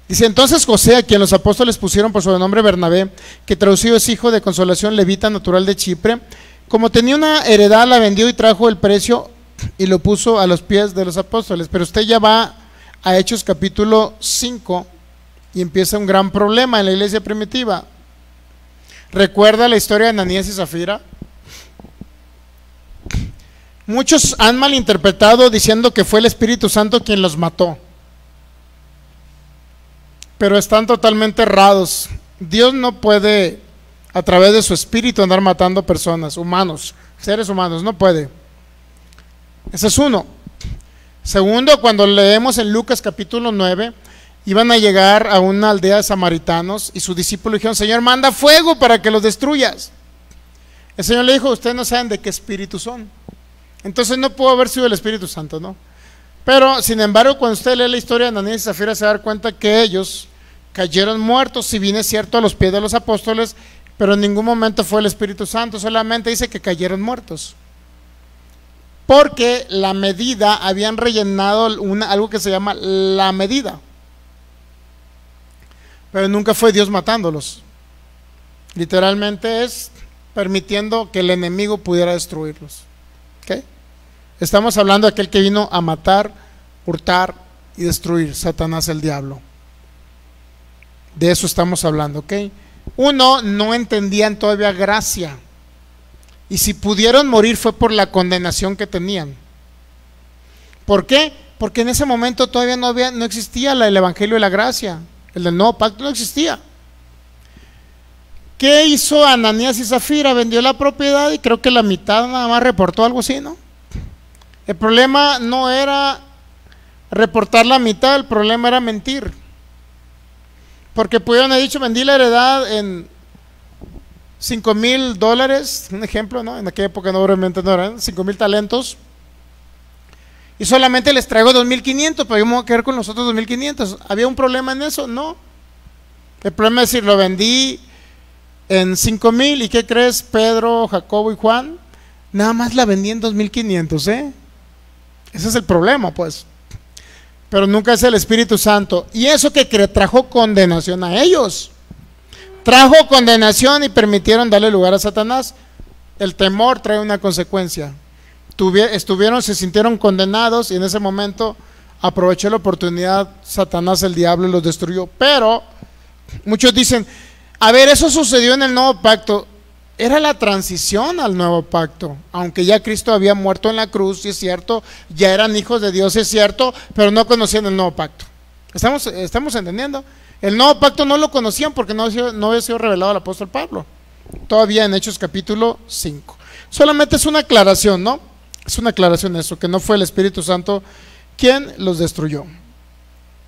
Dice entonces José, a quien los apóstoles pusieron por sobrenombre Bernabé, que traducido es hijo de consolación levita natural de Chipre, como tenía una heredad, la vendió y trajo el precio y lo puso a los pies de los apóstoles. Pero usted ya va a Hechos capítulo 5 y empieza un gran problema en la iglesia primitiva. ¿Recuerda la historia de Ananías y Zafira? Muchos han malinterpretado diciendo que fue el Espíritu Santo quien los mató pero están totalmente errados. Dios no puede, a través de su espíritu, andar matando personas, humanos, seres humanos, no puede. Ese es uno. Segundo, cuando leemos en Lucas capítulo 9, iban a llegar a una aldea de samaritanos y su discípulo dijeron, Señor, manda fuego para que los destruyas. El Señor le dijo, ustedes no saben de qué espíritu son. Entonces no pudo haber sido el Espíritu Santo, ¿no? Pero, sin embargo, cuando usted lee la historia de Ananías y Zafira, se da cuenta que ellos cayeron muertos, si bien es cierto, a los pies de los apóstoles, pero en ningún momento fue el Espíritu Santo, solamente dice que cayeron muertos. Porque la medida, habían rellenado algo que se llama la medida. Pero nunca fue Dios matándolos. Literalmente es permitiendo que el enemigo pudiera destruirlos. Estamos hablando de aquel que vino a matar, hurtar y destruir, Satanás el diablo. De eso estamos hablando, ¿ok? Uno, no entendían todavía gracia. Y si pudieron morir fue por la condenación que tenían. ¿Por qué? Porque en ese momento todavía no, había, no existía el Evangelio de la Gracia. El del nuevo pacto no existía. ¿Qué hizo Ananías y Zafira? Vendió la propiedad y creo que la mitad nada más reportó algo así, ¿no? El problema no era reportar la mitad, el problema era mentir. Porque pudieron haber dicho, vendí la heredad en 5 mil dólares, un ejemplo, ¿no? En aquella época no, obviamente no eran 5 mil talentos. Y solamente les traigo 2.500, pero yo me voy a quedar con los otros 2.500. ¿Había un problema en eso? No. El problema es decir, lo vendí en 5 mil y ¿qué crees Pedro, Jacobo y Juan? Nada más la vendí en 2.500, ¿eh? Ese es el problema, pues pero nunca es el Espíritu Santo. Y eso que trajo condenación a ellos. Trajo condenación y permitieron darle lugar a Satanás. El temor trae una consecuencia. estuvieron, se sintieron condenados y en ese momento aprovechó la oportunidad Satanás, el diablo, los destruyó. Pero muchos dicen, a ver, eso sucedió en el nuevo pacto era la transición al nuevo pacto. Aunque ya Cristo había muerto en la cruz, es cierto, ya eran hijos de Dios, es cierto, pero no conocían el nuevo pacto. ¿Estamos, estamos entendiendo? El nuevo pacto no lo conocían porque no, no había sido revelado al apóstol Pablo. Todavía en Hechos capítulo 5. Solamente es una aclaración, ¿no? Es una aclaración eso, que no fue el Espíritu Santo quien los destruyó.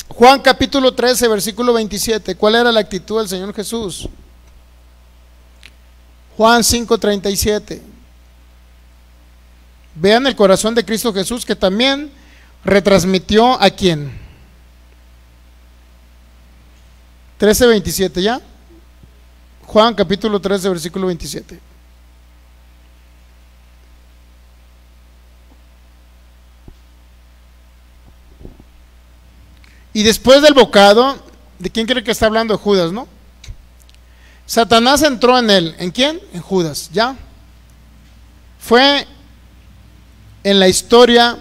Juan capítulo 13, versículo 27. ¿Cuál era la actitud del Señor Jesús? Juan 5, 37. Vean el corazón de Cristo Jesús que también retransmitió a quién. 13, 27, ¿ya? Juan capítulo 13, versículo 27. Y después del bocado, ¿de quién cree que está hablando? Judas, ¿no? Satanás entró en él. ¿En quién? En Judas, ¿ya? Fue en la historia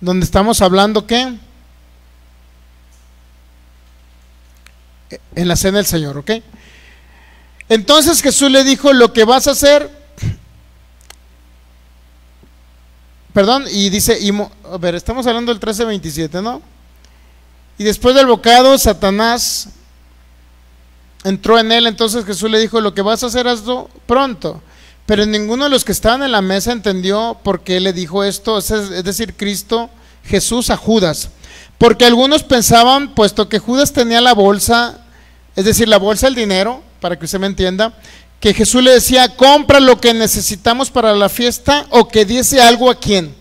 donde estamos hablando que en la cena del Señor, ¿ok? Entonces Jesús le dijo, lo que vas a hacer, perdón, y dice, a ver, estamos hablando del 13:27, ¿no? Y después del bocado, Satanás entró en él, entonces Jesús le dijo, lo que vas a hacer, hazlo pronto. Pero ninguno de los que estaban en la mesa entendió por qué le dijo esto, es decir, Cristo, Jesús a Judas. Porque algunos pensaban, puesto que Judas tenía la bolsa, es decir, la bolsa del dinero, para que usted me entienda, que Jesús le decía, compra lo que necesitamos para la fiesta o que diese algo a quién.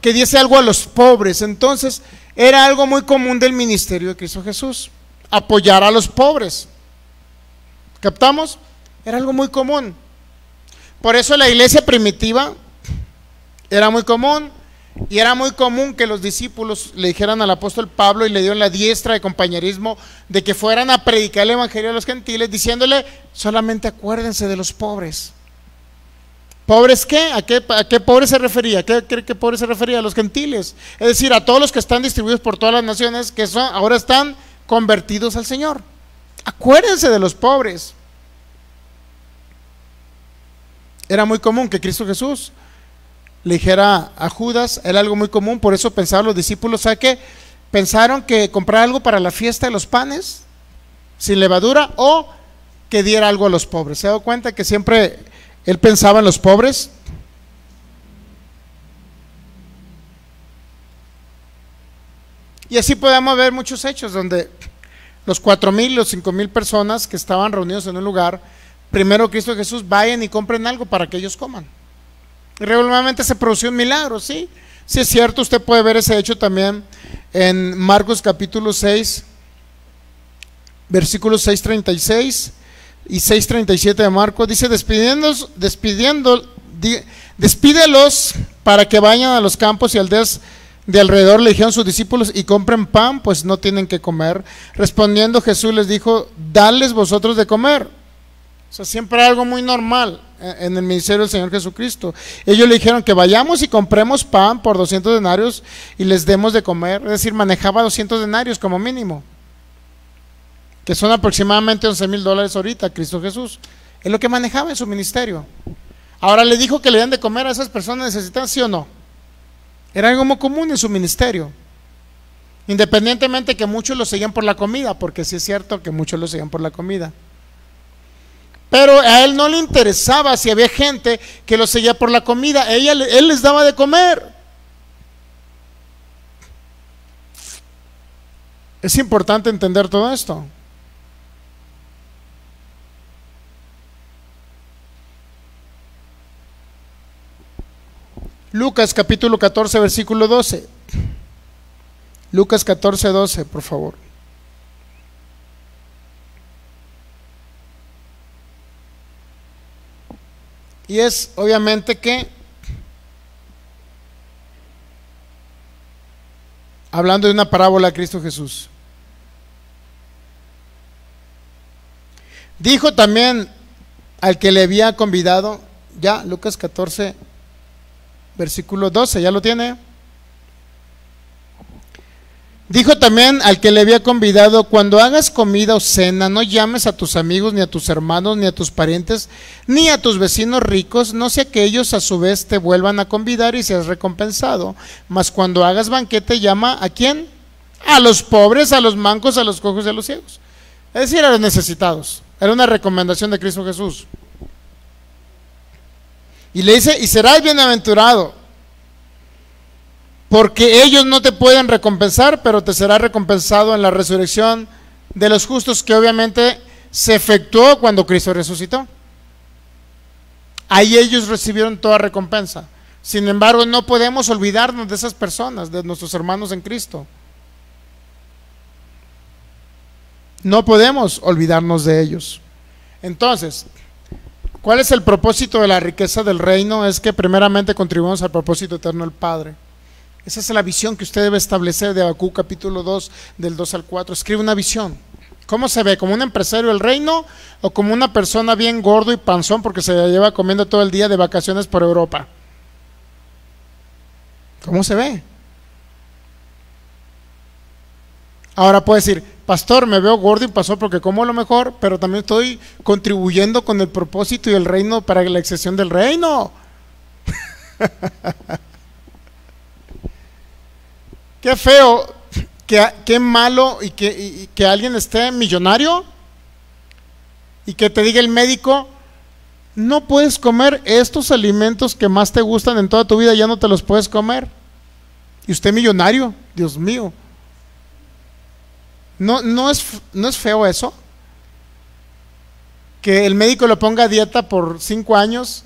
Que diese algo a los pobres. Entonces, era algo muy común del ministerio de Cristo Jesús, apoyar a los pobres. ¿Captamos? Era algo muy común. Por eso la iglesia primitiva era muy común y era muy común que los discípulos le dijeran al apóstol Pablo y le dieron la diestra de compañerismo de que fueran a predicar el evangelio a los gentiles, diciéndole, solamente acuérdense de los pobres. ¿Pobres qué? ¿A qué, a pobres se refería? ¿A qué que pobres se refería? A los gentiles. Es decir, a todos los que están distribuidos por todas las naciones que son, ahora están convertidos al Señor. Acuérdense de los pobres. Era muy común que Cristo Jesús le dijera a Judas, era algo muy común, por eso pensaban los discípulos, ¿sabe qué? Pensaron que comprar algo para la fiesta de los panes, sin levadura, o que diera algo a los pobres. ¿Se ha dado cuenta que siempre él pensaba en los pobres? Y así podemos ver muchos hechos donde los cuatro mil, los cinco mil personas que estaban reunidos en un lugar, primero Cristo Jesús, vayan y compren algo para que ellos coman. Regularmente se produció un milagro, ¿sí? Sí es cierto, usted puede ver ese hecho también en Marcos capítulo 6, versículos 6.36 y 6.37 de Marcos. Dice, despidiéndolos, despidiendo, despídelos para que vayan a los campos y aldeas de alrededor, le dijeron sus discípulos, y compren pan, pues no tienen que comer. Respondiendo Jesús les dijo, dales vosotros de comer. O sea, siempre algo muy normal en el ministerio del Señor Jesucristo. Ellos le dijeron que vayamos y compremos pan por 200 denarios y les demos de comer. Es decir, manejaba 200 denarios como mínimo, que son aproximadamente 11 mil dólares ahorita, Cristo Jesús. Es lo que manejaba en su ministerio. Ahora le dijo que le den de comer a esas personas necesitan, sí o no. Era algo muy común en su ministerio. Independientemente que muchos lo seguían por la comida, porque sí es cierto que muchos lo seguían por la comida. Pero a él no le interesaba si había gente que lo seguía por la comida. Él les daba de comer. Es importante entender todo esto. Lucas capítulo 14, versículo 12. Lucas 14, 12, por favor. Y es obviamente que, hablando de una parábola de Cristo Jesús, dijo también al que le había convidado, ya, Lucas 14, versículo 12, ¿ya lo tiene? Dijo también al que le había convidado, cuando hagas comida o cena, no llames a tus amigos, ni a tus hermanos, ni a tus parientes, ni a tus vecinos ricos, no sea que ellos a su vez te vuelvan a convidar y seas recompensado. Mas cuando hagas banquete, llama a quién? A los pobres, a los mancos, a los cojos y a los ciegos. Es decir, a los necesitados. Era una recomendación de Cristo Jesús. Y le dice, y serás bienaventurado porque ellos no te pueden recompensar, pero te será recompensado en la resurrección de los justos, que obviamente se efectuó cuando Cristo resucitó. Ahí ellos recibieron toda recompensa. Sin embargo, no podemos olvidarnos de esas personas, de nuestros hermanos en Cristo. No podemos olvidarnos de ellos. Entonces, ¿cuál es el propósito de la riqueza del reino? Es que primeramente contribuimos al propósito eterno del Padre. Esa es la visión que usted debe establecer de Abacú capítulo 2 del 2 al 4. Escribe una visión. ¿Cómo se ve? ¿Como un empresario del reino o como una persona bien gordo y panzón porque se lleva comiendo todo el día de vacaciones por Europa? ¿Cómo se ve? Ahora puede decir, pastor, me veo gordo y pasó porque como lo mejor, pero también estoy contribuyendo con el propósito y el reino para la excesión del reino. Qué feo, qué, malo y que, que alguien esté millonario y que te diga el médico, no puedes comer estos alimentos que más te gustan en toda tu vida, ya no te los puedes comer. Y usted millonario, Dios mío. ¿No, no, es, ¿No es feo eso? Que el médico lo ponga a dieta por cinco años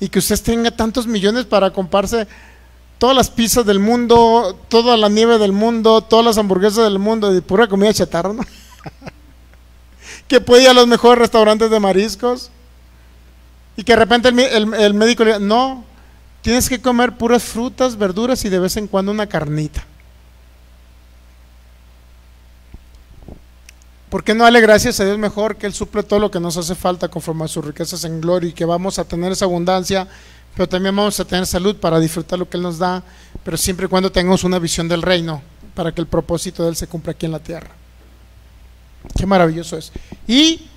y que usted tenga tantos millones para comprarse todas las pizzas del mundo, toda la nieve del mundo, todas las hamburguesas del mundo, de pura comida chatarra, ¿no? que puede ir a los mejores restaurantes de mariscos y que de repente el, médico le diga, no, tienes que comer puras frutas, verduras y de vez en cuando una carnita. ¿Por qué no darle gracias a Dios mejor que Él suple todo lo que nos hace falta conforme a sus riquezas en gloria y que vamos a tener esa abundancia pero también vamos a tener salud para disfrutar lo que Él nos da, pero siempre y cuando tengamos una visión del reino, para que el propósito de Él se cumpla aquí en la tierra. Qué maravilloso es. Y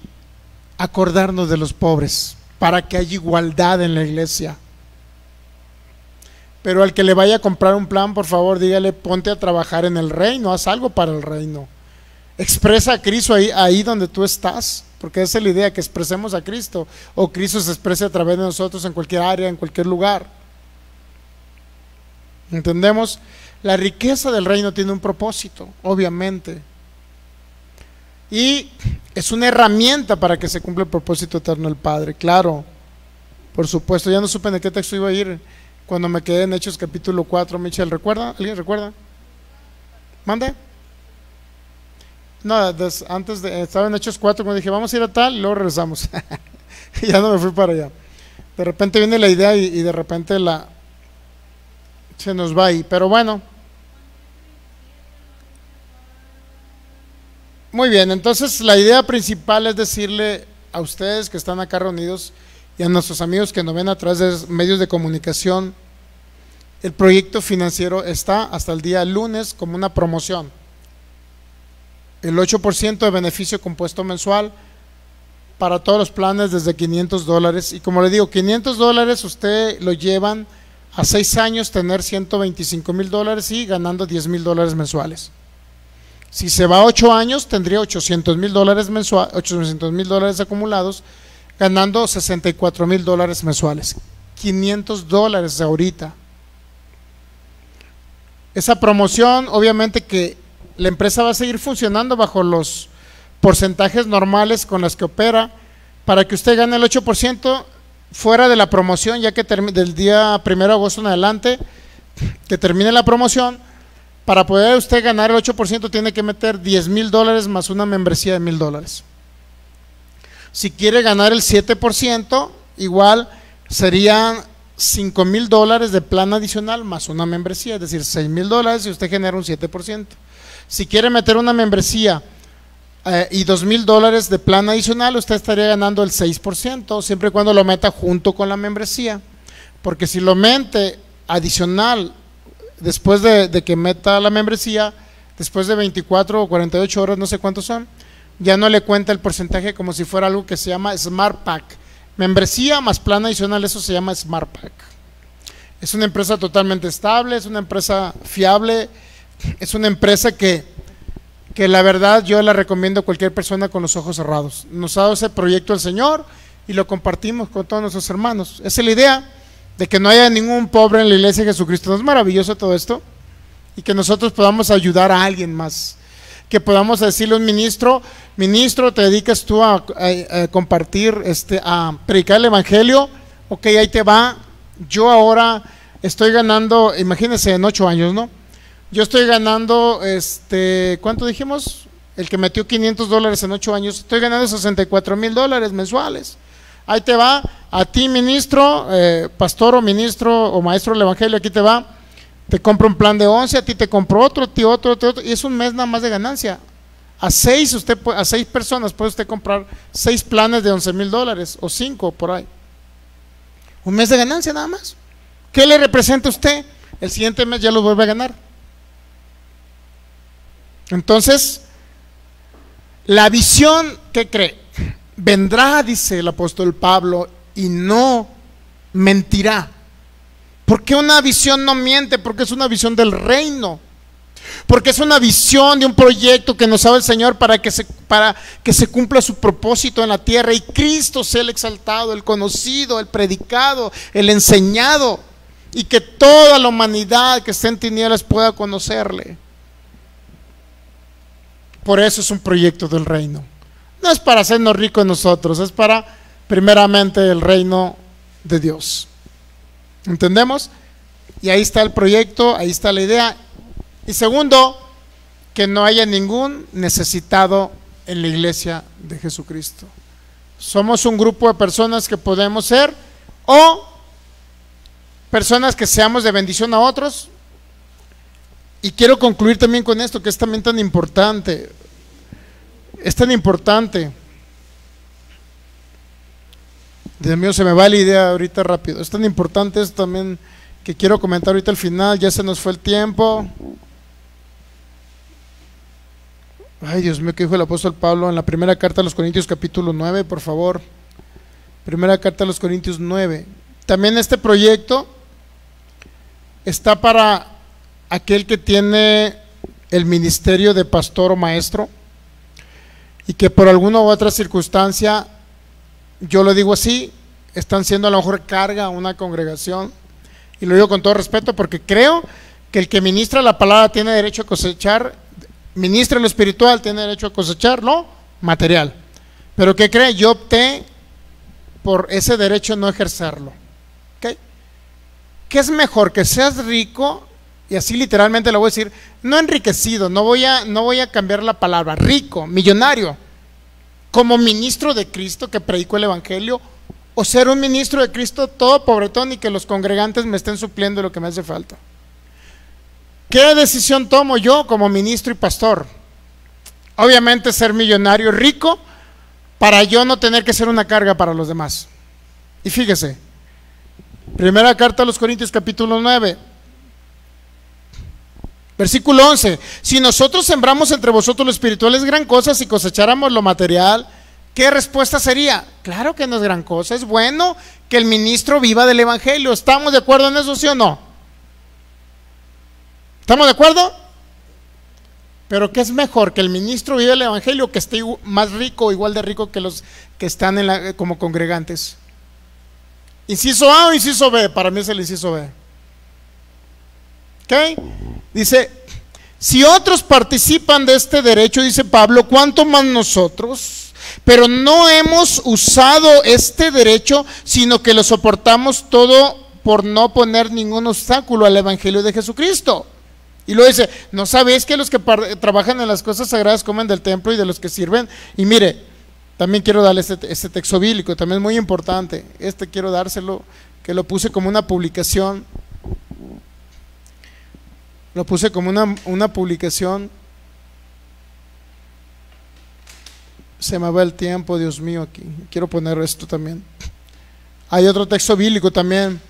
acordarnos de los pobres, para que haya igualdad en la iglesia. Pero al que le vaya a comprar un plan, por favor, dígale, ponte a trabajar en el reino, haz algo para el reino. Expresa a Cristo ahí, donde tú estás. Porque esa es la idea, que expresemos a Cristo o Cristo se exprese a través de nosotros en cualquier área, en cualquier lugar. ¿Entendemos? La riqueza del reino tiene un propósito, obviamente. Y es una herramienta para que se cumpla el propósito eterno del Padre, claro. Por supuesto, ya no supe de qué texto iba a ir cuando me quedé en Hechos capítulo 4, Michel, ¿recuerda? ¿Alguien recuerda? ¿Mande? No, antes de, estaba en Hechos 4 cuando dije, vamos a ir a tal, y luego regresamos. ya no me fui para allá. De repente viene la idea y, de repente la se nos va ahí. Pero bueno. Muy bien, entonces la idea principal es decirle a ustedes que están acá reunidos y a nuestros amigos que nos ven a través de medios de comunicación, el proyecto financiero está hasta el día lunes como una promoción el 8% de beneficio compuesto mensual para todos los planes desde 500 dólares. Y como le digo, 500 dólares usted lo llevan a 6 años tener 125 mil dólares y ganando 10 mil dólares mensuales. Si se va a 8 años, tendría 800 mil dólares mensuales, 800 mil dólares acumulados, ganando 64 mil dólares mensuales. 500 dólares ahorita. Esa promoción, obviamente que la empresa va a seguir funcionando bajo los porcentajes normales con los que opera para que usted gane el 8% fuera de la promoción, ya que del día 1 de agosto en adelante, que termine la promoción, para poder usted ganar el 8% tiene que meter 10 mil dólares más una membresía de mil dólares. Si quiere ganar el 7%, igual serían 5 mil dólares de plan adicional más una membresía, es decir, 6 mil dólares y usted genera un 7%. Si quiere meter una membresía eh, y dos mil dólares de plan adicional, usted estaría ganando el 6%, siempre y cuando lo meta junto con la membresía. Porque si lo mete adicional después de, de, que meta la membresía, después de 24 o 48 horas, no sé cuántos son, ya no le cuenta el porcentaje como si fuera algo que se llama Smart Pack. Membresía más plan adicional, eso se llama Smart Pack. Es una empresa totalmente estable, es una empresa fiable es una empresa que, que la verdad yo la recomiendo a cualquier persona con los ojos cerrados. Nos ha dado ese proyecto el Señor y lo compartimos con todos nuestros hermanos. Esa es la idea de que no haya ningún pobre en la iglesia de Jesucristo. ¿No es maravilloso todo esto? y que nosotros podamos ayudar a alguien más. Que podamos decirle a un ministro, ministro, te dedicas tú a, compartir, este, a predicar el Evangelio, ok, ahí te va. Yo ahora estoy ganando, imagínense en ocho años, ¿no? Yo estoy ganando, este, ¿cuánto dijimos? El que metió 500 dólares en ocho años, estoy ganando 64 mil dólares mensuales. Ahí te va, a ti ministro, eh, pastor o ministro o maestro del Evangelio, aquí te va. Te compro un plan de 11, a ti te compro otro, a ti otro, otro, otro, y es un mes nada más de ganancia. A seis, usted, a seis personas puede usted comprar seis planes de 11 mil dólares o cinco por ahí. Un mes de ganancia nada más. ¿Qué le representa a usted? El siguiente mes ya lo vuelve a ganar. Entonces, la visión, ¿qué cree? Vendrá, dice el apóstol Pablo, y no mentirá. Porque una visión no miente? Porque es una visión del reino. Porque es una visión de un proyecto que nos sabe el Señor para que, se, para que se cumpla su propósito en la tierra y Cristo sea el exaltado, el conocido, el predicado, el enseñado y que toda la humanidad que esté en tinieblas pueda conocerle. Por eso es un proyecto del reino. No es para hacernos ricos nosotros, es para primeramente el reino de Dios. ¿Entendemos? Y ahí está el proyecto, ahí está la idea. Y segundo, que no haya ningún necesitado en la iglesia de Jesucristo. Somos un grupo de personas que podemos ser o personas que seamos de bendición a otros y quiero concluir también con esto, que es también tan importante. Es tan importante. Dios mío, se me va la idea ahorita rápido. Es tan importante esto también que quiero comentar ahorita al final. Ya se nos fue el tiempo. Ay, Dios mío, ¿qué dijo el apóstol Pablo en la primera carta a los Corintios capítulo 9, por favor? Primera carta a los Corintios 9. También este proyecto está para aquel que tiene el ministerio de pastor o maestro y que por alguna u otra circunstancia, yo lo digo así, están siendo a lo mejor carga a una congregación. Y lo digo con todo respeto porque creo que el que ministra la palabra tiene derecho a cosechar, ministra lo espiritual, tiene derecho a cosechar lo material. Pero ¿qué cree? Yo opté por ese derecho no ejercerlo. ¿Qué es mejor? Que seas rico y así literalmente lo voy a decir, no enriquecido, no voy a, no voy a cambiar la palabra, rico, millonario, como ministro de Cristo que predico el Evangelio, o ser un ministro de Cristo todo pobretón y que los congregantes me estén supliendo lo que me hace falta. ¿Qué decisión tomo yo como ministro y pastor? Obviamente ser millonario rico para yo no tener que ser una carga para los demás. Y fíjese, primera carta a los Corintios capítulo 9, Versículo 11, si nosotros sembramos entre vosotros lo espiritual es gran cosa, si cosecháramos lo material, ¿qué respuesta sería? Claro que no es gran cosa, es bueno que el ministro viva del Evangelio. ¿Estamos de acuerdo en eso, sí o no? ¿Estamos de acuerdo? Pero ¿qué es mejor? ¿Que el ministro viva el Evangelio que esté más rico o igual de rico que los que están en la, como congregantes? ¿Inciso A o inciso B? Para mí es el inciso B. Dice, si otros participan de este derecho, dice Pablo, ¿cuánto más nosotros? Pero no hemos usado este derecho, sino que lo soportamos todo por no poner ningún obstáculo al Evangelio de Jesucristo. Y luego dice, ¿no sabéis que los que trabajan en las cosas sagradas comen del templo y de los que sirven? Y mire, también quiero darle este, este texto bíblico, también es muy importante. Este quiero dárselo, que lo puse como una publicación lo puse como una, una publicación. Se me va el tiempo, Dios mío, aquí. Quiero poner esto también. Hay otro texto bíblico también.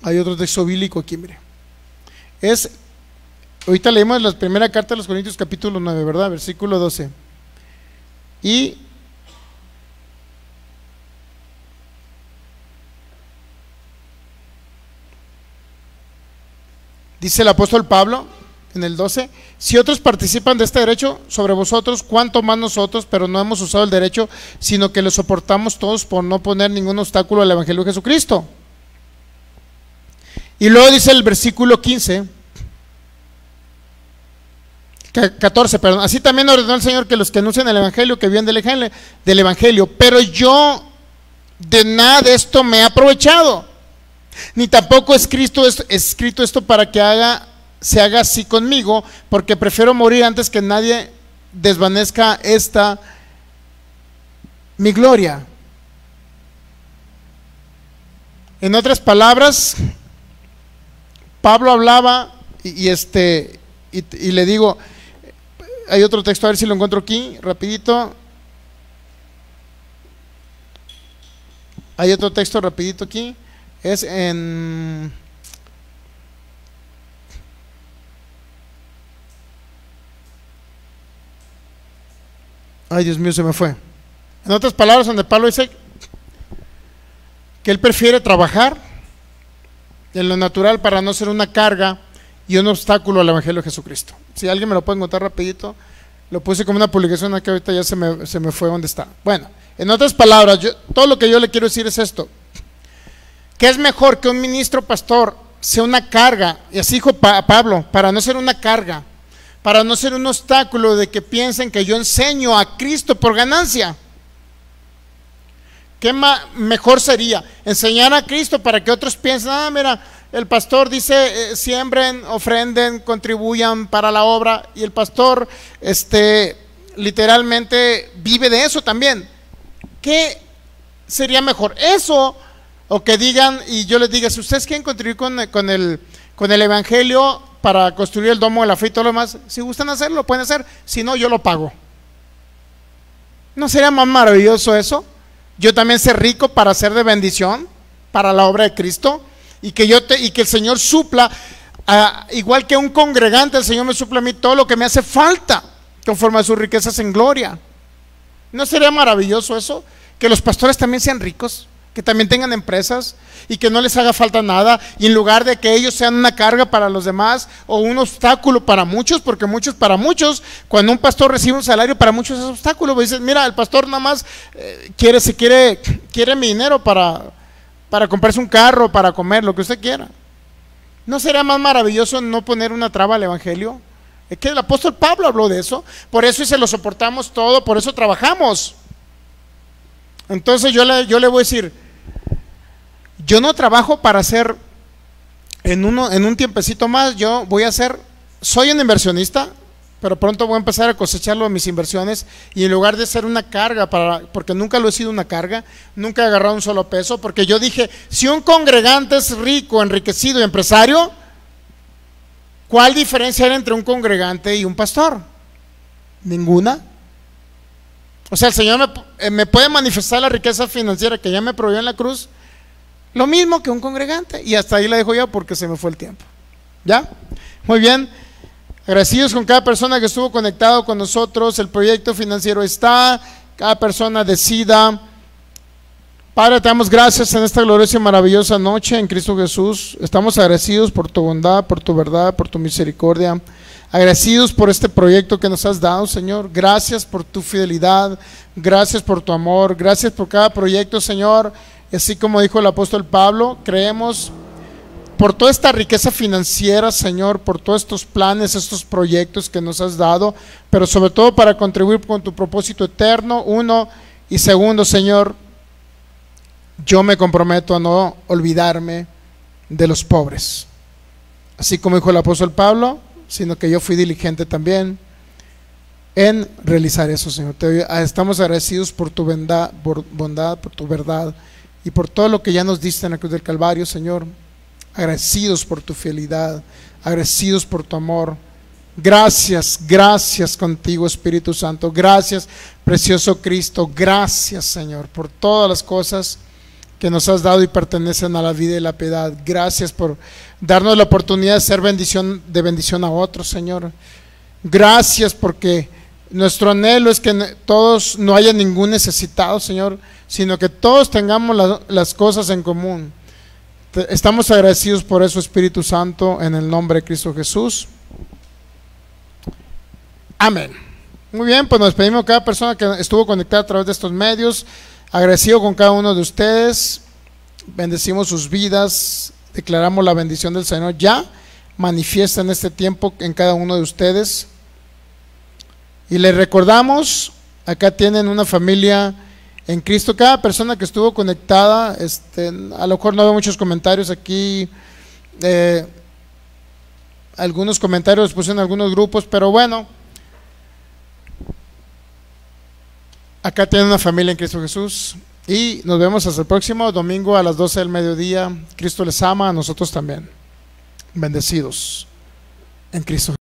Hay otro texto bíblico aquí, mire. Es, ahorita leemos la primera carta de los Corintios capítulo 9, ¿verdad? Versículo 12. Y Dice el apóstol Pablo en el 12, si otros participan de este derecho sobre vosotros, cuánto más nosotros, pero no hemos usado el derecho, sino que lo soportamos todos por no poner ningún obstáculo al Evangelio de Jesucristo. Y luego dice el versículo 15, 14, perdón. Así también ordenó el Señor que los que anuncian el Evangelio, que vienen del Evangelio, del Evangelio. Pero yo de nada de esto me he aprovechado. Ni tampoco he escrito esto, escrito esto para que haga, se haga así conmigo, porque prefiero morir antes que nadie desvanezca esta mi gloria. En otras palabras, Pablo hablaba y, este y, le digo, hay otro texto, a ver si lo encuentro aquí, rapidito. Hay otro texto rapidito aquí. Es en... Ay, Dios mío, se me fue. En otras palabras, donde Pablo dice que él prefiere trabajar en lo natural para no ser una carga y un obstáculo al Evangelio de Jesucristo. Si alguien me lo puede encontrar rapidito, lo puse como una publicación aquí, ahorita ya se me, se me fue donde está. Bueno, en otras palabras, yo, todo lo que yo le quiero decir es esto. Que es mejor que un ministro pastor sea una carga, y así dijo Pablo, para no ser una carga, para no ser un obstáculo de que piensen que yo enseño a Cristo por ganancia. ¿Qué mejor sería? Enseñar a Cristo para que otros piensen, ah, mira, el pastor dice, eh, siembren, ofrenden, contribuyan para la obra, y el pastor, este, literalmente vive de eso también. ¿Qué sería mejor? Eso o que digan, y yo les diga, si ustedes quieren contribuir con, con, el, con el Evangelio para construir el domo de la fe y todo lo demás, si gustan hacerlo, pueden hacer, si no, yo lo pago. ¿No sería más maravilloso eso? Yo también ser rico para ser de bendición para la obra de Cristo y que yo te, y que el Señor supla igual que un congregante, el Señor me supla a mí todo lo que me hace falta conforme a sus riquezas en gloria. ¿No sería maravilloso eso? Que los pastores también sean ricos que también tengan empresas y que no les haga falta nada y en lugar de que ellos sean una carga para los demás o un obstáculo para muchos, porque muchos para muchos, cuando un pastor recibe un salario para muchos es obstáculo, pues dicen, mira, el pastor nada más eh, quiere, se quiere, quiere mi dinero para, para comprarse un carro, para comer, lo que usted quiera. ¿No sería más maravilloso no poner una traba al Evangelio? Es que el apóstol Pablo habló de eso, por eso y se lo soportamos todo, por eso trabajamos. Entonces yo le, yo le voy a decir, yo no trabajo para hacer en, uno, en un tiempecito más, yo voy a hacer, soy un inversionista, pero pronto voy a empezar a cosecharlo de mis inversiones y en lugar de ser una carga, para, porque nunca lo he sido una carga, nunca he agarrado un solo peso, porque yo dije, si un congregante es rico, enriquecido y empresario, ¿cuál diferencia hay entre un congregante y un pastor? Ninguna. O sea, el Señor me, eh, puede manifestar la riqueza financiera que ya me proveyó en la cruz, lo mismo que un congregante. Y hasta ahí la dejo ya porque se me fue el tiempo. ¿Ya? Muy bien. Agradecidos con cada persona que estuvo conectado con nosotros. El proyecto financiero está. Cada persona decida. Padre, te damos gracias en esta gloriosa y maravillosa noche en Cristo Jesús. Estamos agradecidos por tu bondad, por tu verdad, por tu misericordia. Agradecidos por este proyecto que nos has dado, Señor. Gracias por tu fidelidad. Gracias por tu amor. Gracias por cada proyecto, Señor Así como dijo el apóstol Pablo, creemos por toda esta riqueza financiera, Señor, por todos estos planes, estos proyectos que nos has dado, pero sobre todo para contribuir con tu propósito eterno, uno, y segundo, Señor, yo me comprometo a no olvidarme de los pobres. Así como dijo el apóstol Pablo, sino que yo fui diligente también en realizar eso, Señor. estamos agradecidos por tu bondad, por, bondad, por tu verdad y por todo lo que ya nos diste en la cruz del Calvario, Señor. Agradecidos por tu fidelidad, agradecidos por tu amor. Gracias, gracias contigo, Espíritu Santo. Gracias, precioso Cristo. Gracias, Señor, por todas las cosas que nos has dado y pertenecen a la vida y la piedad. Gracias por darnos la oportunidad de ser bendición, de bendición a otros, Señor. Gracias porque nuestro anhelo es que todos no haya ningún necesitado, Señor sino que todos tengamos las cosas en común. Estamos agradecidos por eso, Espíritu Santo, en el nombre de Cristo Jesús. Amén. Muy bien, pues nos despedimos a cada persona que estuvo conectada a través de estos medios. Agradecido con cada uno de ustedes. Bendecimos sus vidas. declaramos la bendición del Señor ya manifiesta en este tiempo en cada uno de ustedes. Y les recordamos, acá tienen una familia en Cristo. Cada persona que estuvo conectada, este, a lo mejor no veo muchos comentarios aquí. Eh, algunos comentarios puse en algunos grupos, pero bueno, acá tienen una familia en Cristo Jesús. Y nos vemos hasta el próximo domingo a las 12 del mediodía. Cristo les ama, a nosotros también. Bendecidos en Cristo.